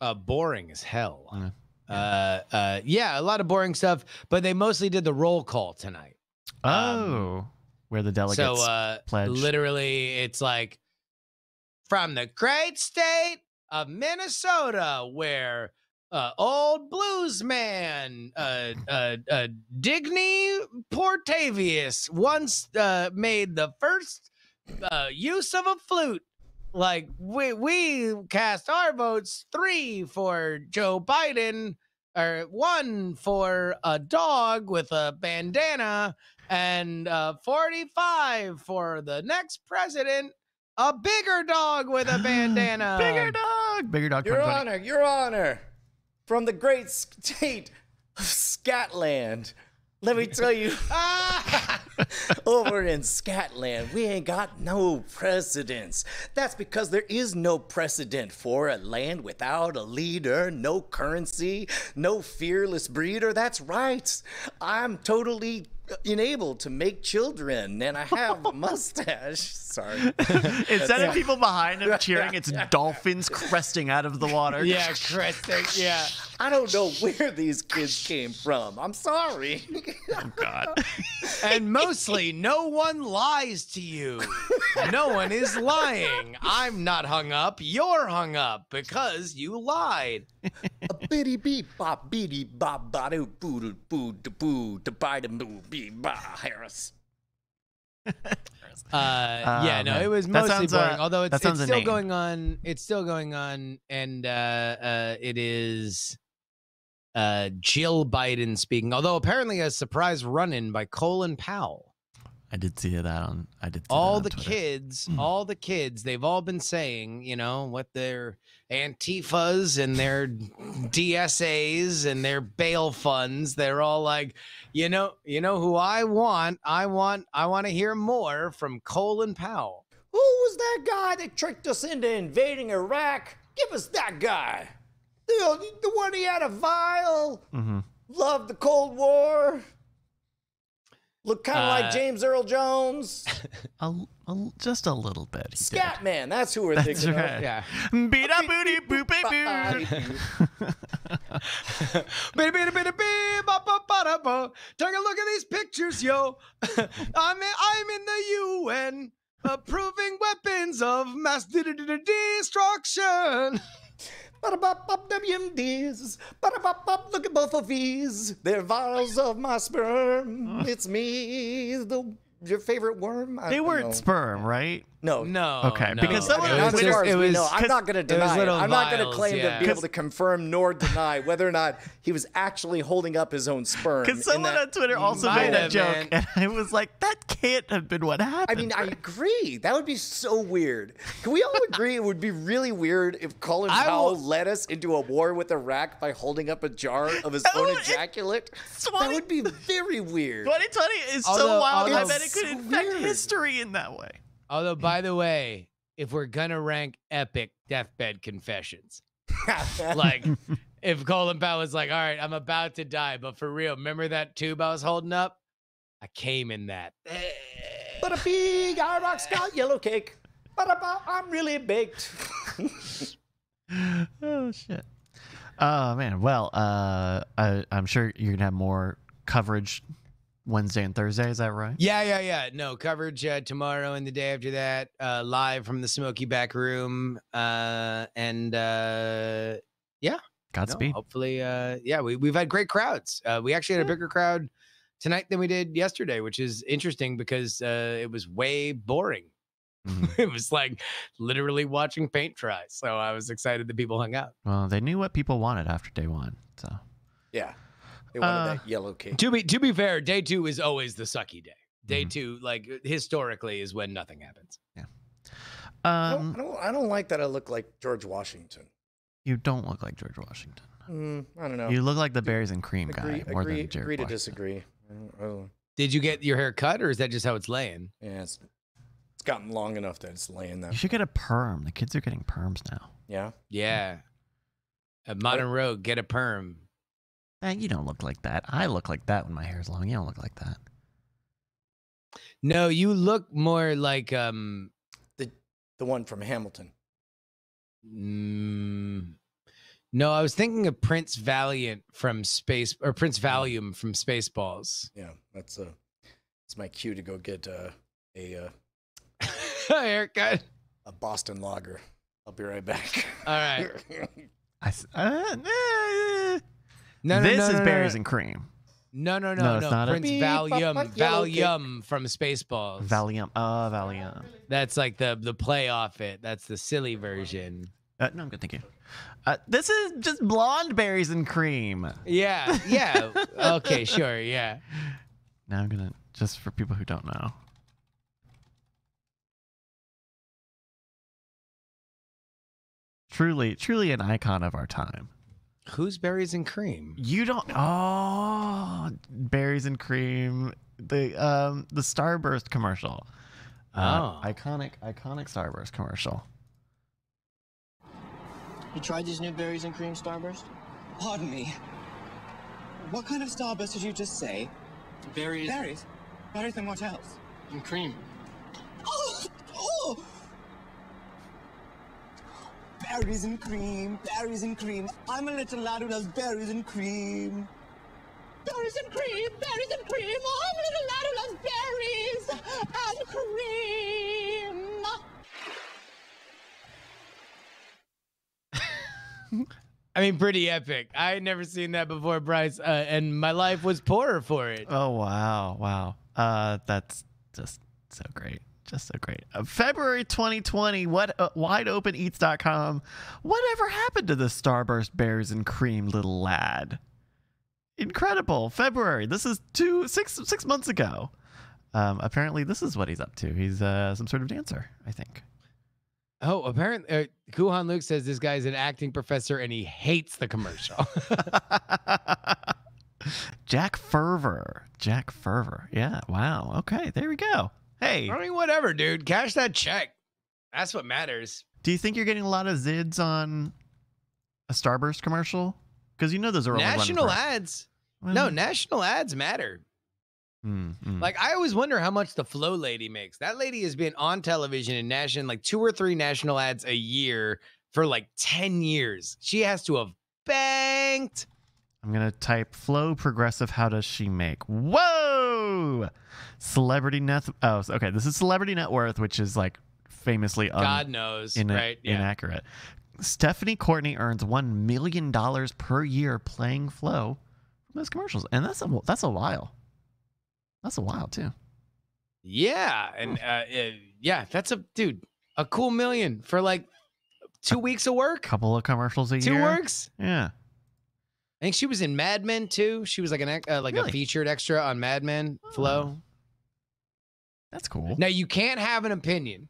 E: Uh, boring as hell.
A: Yeah.
E: Uh, uh, yeah, a lot of boring stuff, but they mostly did the roll call tonight.
A: Oh, where the delegates
E: so, uh,
A: pledge.
E: literally, it's like from the great state of Minnesota, where uh, old blues man uh, uh, uh, Digny Portavius once uh, made the first uh, use of a flute. Like we we cast our votes three for Joe Biden, or one for a dog with a bandana, and uh, 45 for the next president, a bigger dog with a bandana.
A: bigger dog, bigger dog.
B: Your Honor, Your Honor, from the great state of Scotland, let me tell you, over in Scotland, we ain't got no precedents. That's because there is no precedent for a land without a leader, no currency, no fearless breeder. That's right. I'm totally enabled to make children, and I have a mustache. Sorry.
A: Instead of people behind him cheering, it's dolphins cresting out of the water.
E: yeah, cresting. Yeah.
B: I don't know where these kids came from. I'm sorry.
A: Oh God.
E: And mostly, no one lies to you. No one is lying. I'm not hung up. You're hung up because you lied.
B: A bitty beep bop beady bop ba doo boo doo boo doo boo da ba da boo bee ba Harris.
E: Uh, yeah, no,
A: man.
E: it was mostly
A: sounds, uh,
E: boring. Although it's, it's still
A: inane.
E: going on. It's still going on, and uh, uh, it is uh, Jill Biden speaking. Although apparently a surprise run-in by Colin Powell.
A: I did see that on. I did. See that
E: all
A: on
E: the
A: Twitter.
E: kids,
A: Hmm.
E: all the kids, they've all been saying, you know, what their antifas and their DSAs and their bail funds. They're all like, you know, you know who I want. I want, I want to hear more from Colin Powell.
B: Who was that guy that tricked us into invading Iraq? Give us that guy. The, the one he had a vial,
A: Mhm.
B: loved the Cold War. Look kind of
E: Uh,
B: like James Earl Jones.
A: A, a- just a little bit.
B: Scat Man. That's who we're
A: That's
B: thinking
A: right.
B: of.
E: Yeah.
A: Beat up booty boop boop.
E: Take a look at these pictures, yo. I'm in, I'm in the UN, approving weapons of mass de- de- de- destruction.
B: WMDs. Look at both of these. They're vials of my sperm. It's me, the your favorite worm. I
A: They weren't
B: know.
A: sperm, right?
B: No.
E: No,
A: Okay,
E: no.
A: because someone-
E: it
B: Not
E: was just, it
B: we
E: was,
B: know. I'm not going to deny it.
E: little
B: I'm not going to
E: vials,
B: claim to be able to confirm nor deny whether or not he was actually holding up his own sperm.
A: Because someone on Twitter also made that joke,
E: man.
A: and I was like, that can't have been what happened.
B: I
A: happened.
B: mean, I agree. That would be so weird. Can we all agree it would be really weird if Colin
E: I
B: Powell
E: will-
B: led us into a war with Iraq by holding up a jar of his oh,
A: That
B: own
A: would-
B: ejaculate? That would be very weird.
A: 2020 is so
E: Although-
A: wild. I bet it could
B: so
A: infect
B: weird.
A: history in that way.
E: Although, by the way, if we're gonna rank epic deathbed confessions, like if Colin Powell was like, "All right, I'm about to die, but for real, remember that tube I was holding up? I came in that."
B: but a big Iraq Scout yellow cake. But I'm really baked.
A: oh shit. Oh man. Well, uh, I, I'm sure you're gonna have more coverage Wednesday and Thursday. Is that right?
E: Yeah, yeah, yeah. No coverage uh, tomorrow and the day after that. Uh, live from the Smoky Back Room, uh, and uh, no,
A: Godspeed.
E: hopefully, uh, yeah, we we've had great crowds. Uh, we actually had a bigger crowd tonight than we did yesterday, which is interesting because uh, it was way boring.
A: Mhm.
E: it was like literally watching paint dry. So I was excited that people hung out.
A: Well, they knew what people wanted after day one. So
B: Yeah. They wanted
A: Uh,
B: that yellow cake.
E: To be to be fair, day two is always the sucky day. Day
A: Mhm.
E: two, like historically, is when nothing happens.
B: I, don't,
A: um,
B: I, don't, I don't like that I look like George Washington.
A: you don't look like George Washington.
B: Mm, I don't know.
A: You look like the berries and cream
B: agree,
A: guy more
B: agree,
A: than George
B: agree to
A: Washington.
B: disagree. I don't- I
E: Did you get your hair cut, or is that just how it's laying?
B: yeah, it's, it's gotten long enough that it's laying there.
A: You should get a perm. The kids are getting perms now.
B: Yeah.
E: Yeah. A modern rogue, get a perm.
A: Man, you don't look like that. I look like that when my hair's long. You don't look like that.
E: No, you look more like um
B: The one from Hamilton.
E: mm, No, I was thinking of Prince Valiant from Space or Prince Valium from Spaceballs.
B: Yeah, that's uh, it's my cue to go get uh, a uh,
E: Haircut.
B: a Boston Lager. I'll be right back.
E: All right.
A: I, s- uh, eh.
E: No, no,
A: this
E: no,
A: is
E: no, no,
A: berries
E: no.
A: and cream.
E: No, no,
A: No,
E: no,
A: it's
E: no.
A: not
E: Prince
B: Beep,
E: Valium,
B: bop.
E: Valium from Spaceballs.
A: Valium. Uh, Valium.
E: That's like the the play off it. That's the silly version.
A: Uh, no, I'm good. Thank you. Uh, this is just blonde berries and cream.
E: Yeah, yeah. okay, sure, yeah.
A: Now I'm gonna just for people who don't know. Truly, truly an icon of our time.
E: Who's berries and cream?
A: You don't. Oh, berries and cream. The um the Starburst commercial. Uh,
E: Oh.
A: iconic, iconic Starburst commercial.
F: You tried these new berries and cream Starburst?
G: Pardon me. What kind of starburst did you just say?
F: Berries
G: Berries? Berries and what else?
F: and cream.
G: Oh! Oh! Berries and cream, berries and cream. I'm a little lad who loves berries and cream. Berries and cream, berries and cream. I'm a little lad who loves berries and cream.
E: I mean, pretty epic. I had never seen that before, Bryce, uh, and my life was poorer for it.
A: Oh wow, wow. Uh, that's just so great, just so great. Uh, February 2020. What? Uh, WideOpenEats.com. Whatever happened to the Starburst berries and cream little lad? Incredible. February. This is two six six months ago. Um, apparently, this is what he's up to. He's uh, some sort of dancer, I think.
E: Oh, apparently, uh, Kuhan Luke says this guy's an acting professor and he hates the commercial.
A: Jack Ferver. Jack Ferver. Yeah. Wow. Okay. There we go. Hey,
E: I mean, whatever, dude. Cash that check. That's what matters.
A: do you think you're getting a lot of zids on a Starburst commercial? Because you know those are
E: National ads.
A: Well,
E: No, national ads matter.
A: Mm, mm.
E: Like I always wonder how much the Flo lady makes. That lady has been on television and national like two or three national ads a year for like 10 years. She has to have banked.
A: I'm gonna type flow progressive. How does she make? Whoa! Celebrity net. Oh, okay. This is celebrity net worth, which is like famously un-
E: God knows,
A: ina-
E: right? Yeah.
A: inaccurate. Stephanie Courtney earns one million dollars per year playing Flo from those commercials, and that's a that's a while. That's a while too.
E: Yeah, and uh, uh, yeah, that's a dude, a cool million for like two weeks of work.
A: Couple of commercials a
E: Two
A: year.
E: works.
A: Yeah.
E: I think she was in Mad Men too. She was like an uh, like
A: Really?
E: a featured extra on Mad Men. Flo.
A: Oh, That's cool.
E: Now you can't have an opinion.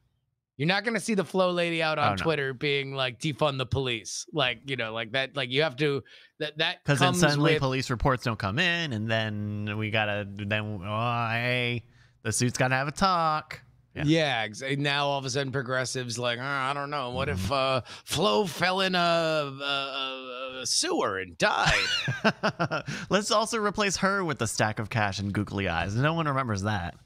E: You're not gonna see the Flo lady out on
A: Oh, no.
E: Twitter being like defund the police, like you know, like that. Like you have to that that
A: Because then suddenly
E: with
A: police reports don't come in, and then we gotta then oh hey, the suit's gotta have a talk. Yeah.
E: Yeah, now all of a sudden progressives like, "Uh, I don't know, what if
A: Mm-hmm.
E: uh, Flo fell in a, a, a, a sewer and died?
A: Let's also replace her with the stack of cash and googly eyes. No one remembers that.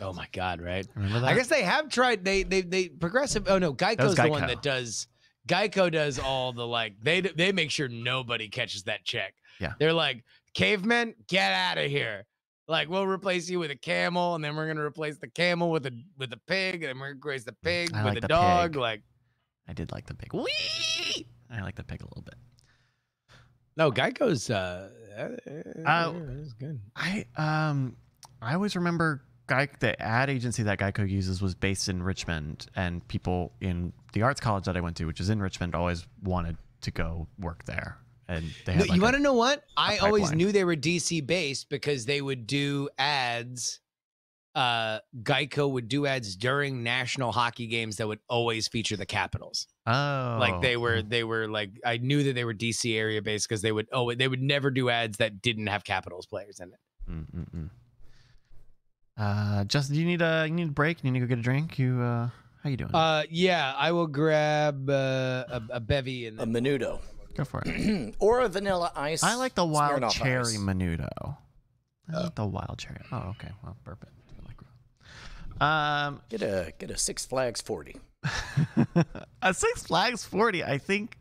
E: oh my god, right?
A: Remember that?
E: I guess they have tried. They they they progressive. Oh no, Geico's the one that does. Geico does all the like. They they make sure nobody catches that check.
A: Yeah.
E: they're like cavemen, get out of here. Like we'll replace you with a camel, and then we're gonna replace the camel with a with a pig, and then we're gonna replace the pig
A: I
E: with
A: like
E: a
A: the
E: dog.
A: pig.
E: Like
A: I did like the pig. Whee! I like the pig a little bit.
E: no, Geico's uh, uh, good.
A: I um I always remember Geico, the ad agency that Geico uses was based in Richmond and people in the arts college that I went to, which is in Richmond, always wanted to go work there. And they
E: No,
A: like
E: you want to know what? I always knew they were DC based because they would do ads. Uh, Geico would do ads during national hockey games that would always feature the Capitals.
A: Oh
E: Like they were, they were like I knew that they were DC area based because they would oh they would never do ads that didn't have Capitals players in it.
A: Mm, mm, mm. Uh Justin, do you need a you need a break? You need to go get a drink? You uh how you doing?
E: Uh, yeah, I will grab uh, a, a bevy and
B: A menudo.
A: Go for it.
B: or a vanilla ice.
A: I like the wild
B: Smirnoff
A: cherry
B: Ice.
A: menudo. I like the wild cherry. Oh, okay. Well, burp it. I like- Um,
B: Get a get a Six Flags forty.
A: a Six Flags 40, I think,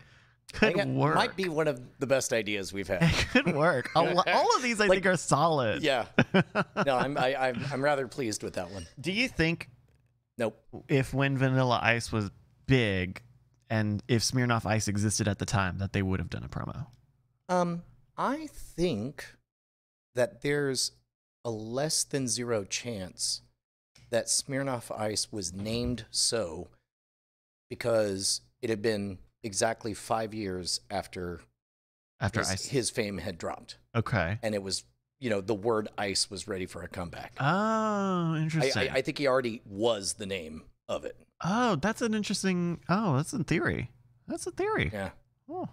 B: I
A: could
B: got-
A: work.
B: Might be one of the best ideas we've had.
A: It could work. A all of these, I think, are solid.
B: yeah. No, I'm I, I'm I'm rather pleased with that one.
A: Do you think
B: Nope.
A: if when Vanilla Ice was big, and if Smirnoff Ice existed at the time, that they would have done a promo?
B: Um, I think that there's a less than zero chance that Smirnoff Ice was named so because it had been exactly five years after
A: After
B: his,
A: Ice.
B: his fame had dropped,
A: okay.
B: and it was you know the word ice was ready for a comeback.
A: Oh,
B: I,
A: interesting.
B: I, I think he already was the name of it.
A: Oh, that's an interesting. Oh, that's in theory. That's a theory.
B: Yeah.
A: Oh.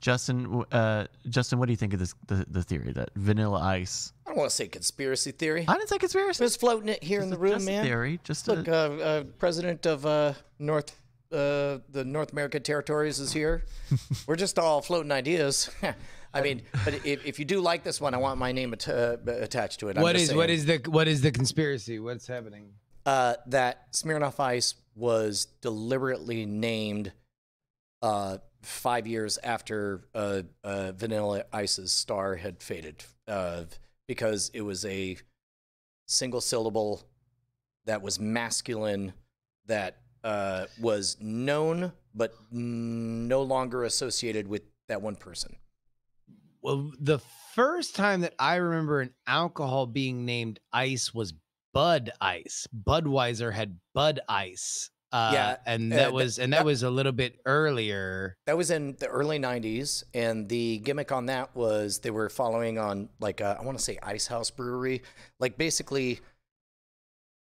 A: Justin, uh, Justin, what do you think of this the, the theory that Vanilla Ice?
B: I don't want to say conspiracy theory.
A: I didn't say conspiracy.
B: Just floating it here in the
A: a-
B: room,
A: just a
B: man.
A: theory. Just
B: Look,
A: a,
B: uh, uh, president of uh, North, uh, the North American territories is here. We're just all floating ideas. I mean, but if, if you do like this one, I want my name at- uh, attached to it. I'm
E: is what the what is the conspiracy? What's happening?
B: Uh, that Smirnoff Ice was deliberately named uh, five years after uh, uh, Vanilla Ice's star had faded uh, because it was a single syllable that was masculine that uh, was known but no longer associated with that one person.
E: Well, the first time that I remember an alcohol being named ice was Bud Ice. Budweiser had Bud Ice. Uh,
B: Yeah,
E: and
B: uh,
E: that
B: th-
E: was and that
B: that-
E: was a little bit earlier.
B: That was in the early 90s, and the gimmick on that was they were following on, like, uh, I want to say Ice House Brewery. Like, basically,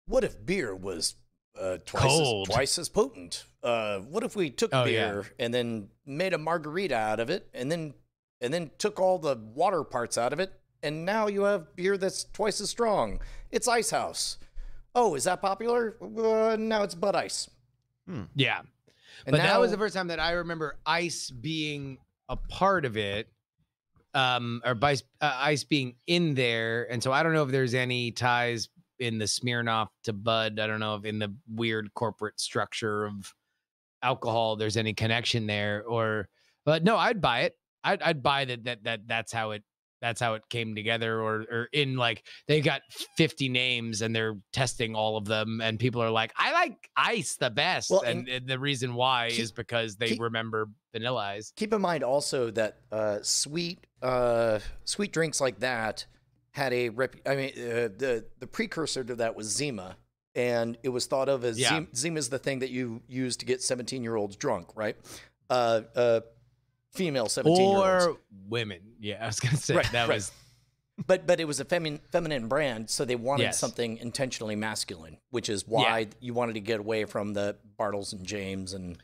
B: what if beer was uh, twice,
E: Cold.
B: As, twice as potent? Uh, what if we took
E: Oh, yeah.
B: beer and then made a margarita out of it, and then and then took all the water parts out of it, and now you have beer that's twice as strong? It's Ice House. Oh, is that popular? Uh, now it's Bud Ice.
E: Yeah.
B: And
E: but that was the first time that I remember ice being a part of it. um, or ice, uh, ice being in there, and so I don't know if there's any ties in the Smirnoff to Bud. I don't know if in the weird corporate structure of alcohol there's any connection there, or but no, I'd buy it. I'd, I'd buy that that that that's how it that's how it came together or or in like they got 50 names and they're testing all of them and people are like i like ice the best
B: Well,
E: and,
B: and
E: the reason why
B: keep-
E: is because they
B: keep-
E: remember vanilla ice
B: Keep in mind also that uh, sweet uh, sweet drinks like that had a rep. I mean, uh, the the precursor to that was Zima, and it was thought of as
E: Yeah.
B: Zima, is the thing that you use to get seventeen year olds drunk, right? Uh, uh, female seventeen year olds.
E: or women yeah i was gonna say
B: Right,
E: that
B: right.
E: was
B: But but it was a feminine feminine brand, so they wanted
E: Yes.
B: something intentionally masculine, which is why you wanted to get away from the Bartles and James and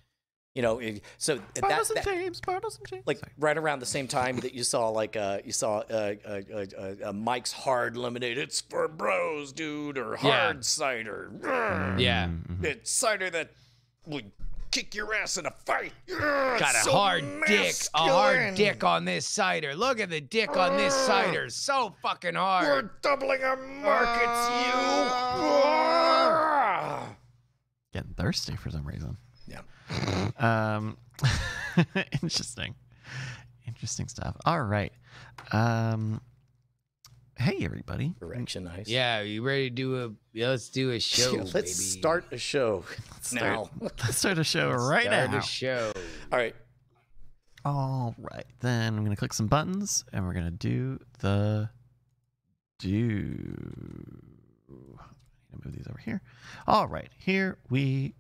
B: you know it- so that,
A: Bartles and
B: that
A: James, Bartles and James.
B: like
A: Sorry.
B: right around the same time that you saw like uh you saw uh, uh, uh, uh, uh Mike's hard lemonade. It's for bros, dude, or
E: Yeah.
B: hard cider.
E: Yeah.
B: It's cider that would kick your ass in a fight.
E: got a hard dick a hard dick on this cider look at the dick on this cider so fucking hard.
B: We're doubling our markets, you.
A: Getting thirsty for some reason.
B: Yeah.
A: Um, interesting. Interesting stuff. All right. Um, hey, everybody.
B: Direction ice.
E: yeah you ready to do a yeah, let's do a show
B: Let's
E: baby.
B: start a show now.
A: Let's start a show right
E: Start
A: now.
E: a show
B: All right.
A: All right. Then I'm going to click some buttons and we're going to do the do. I need to move these over here. All right. Here we go.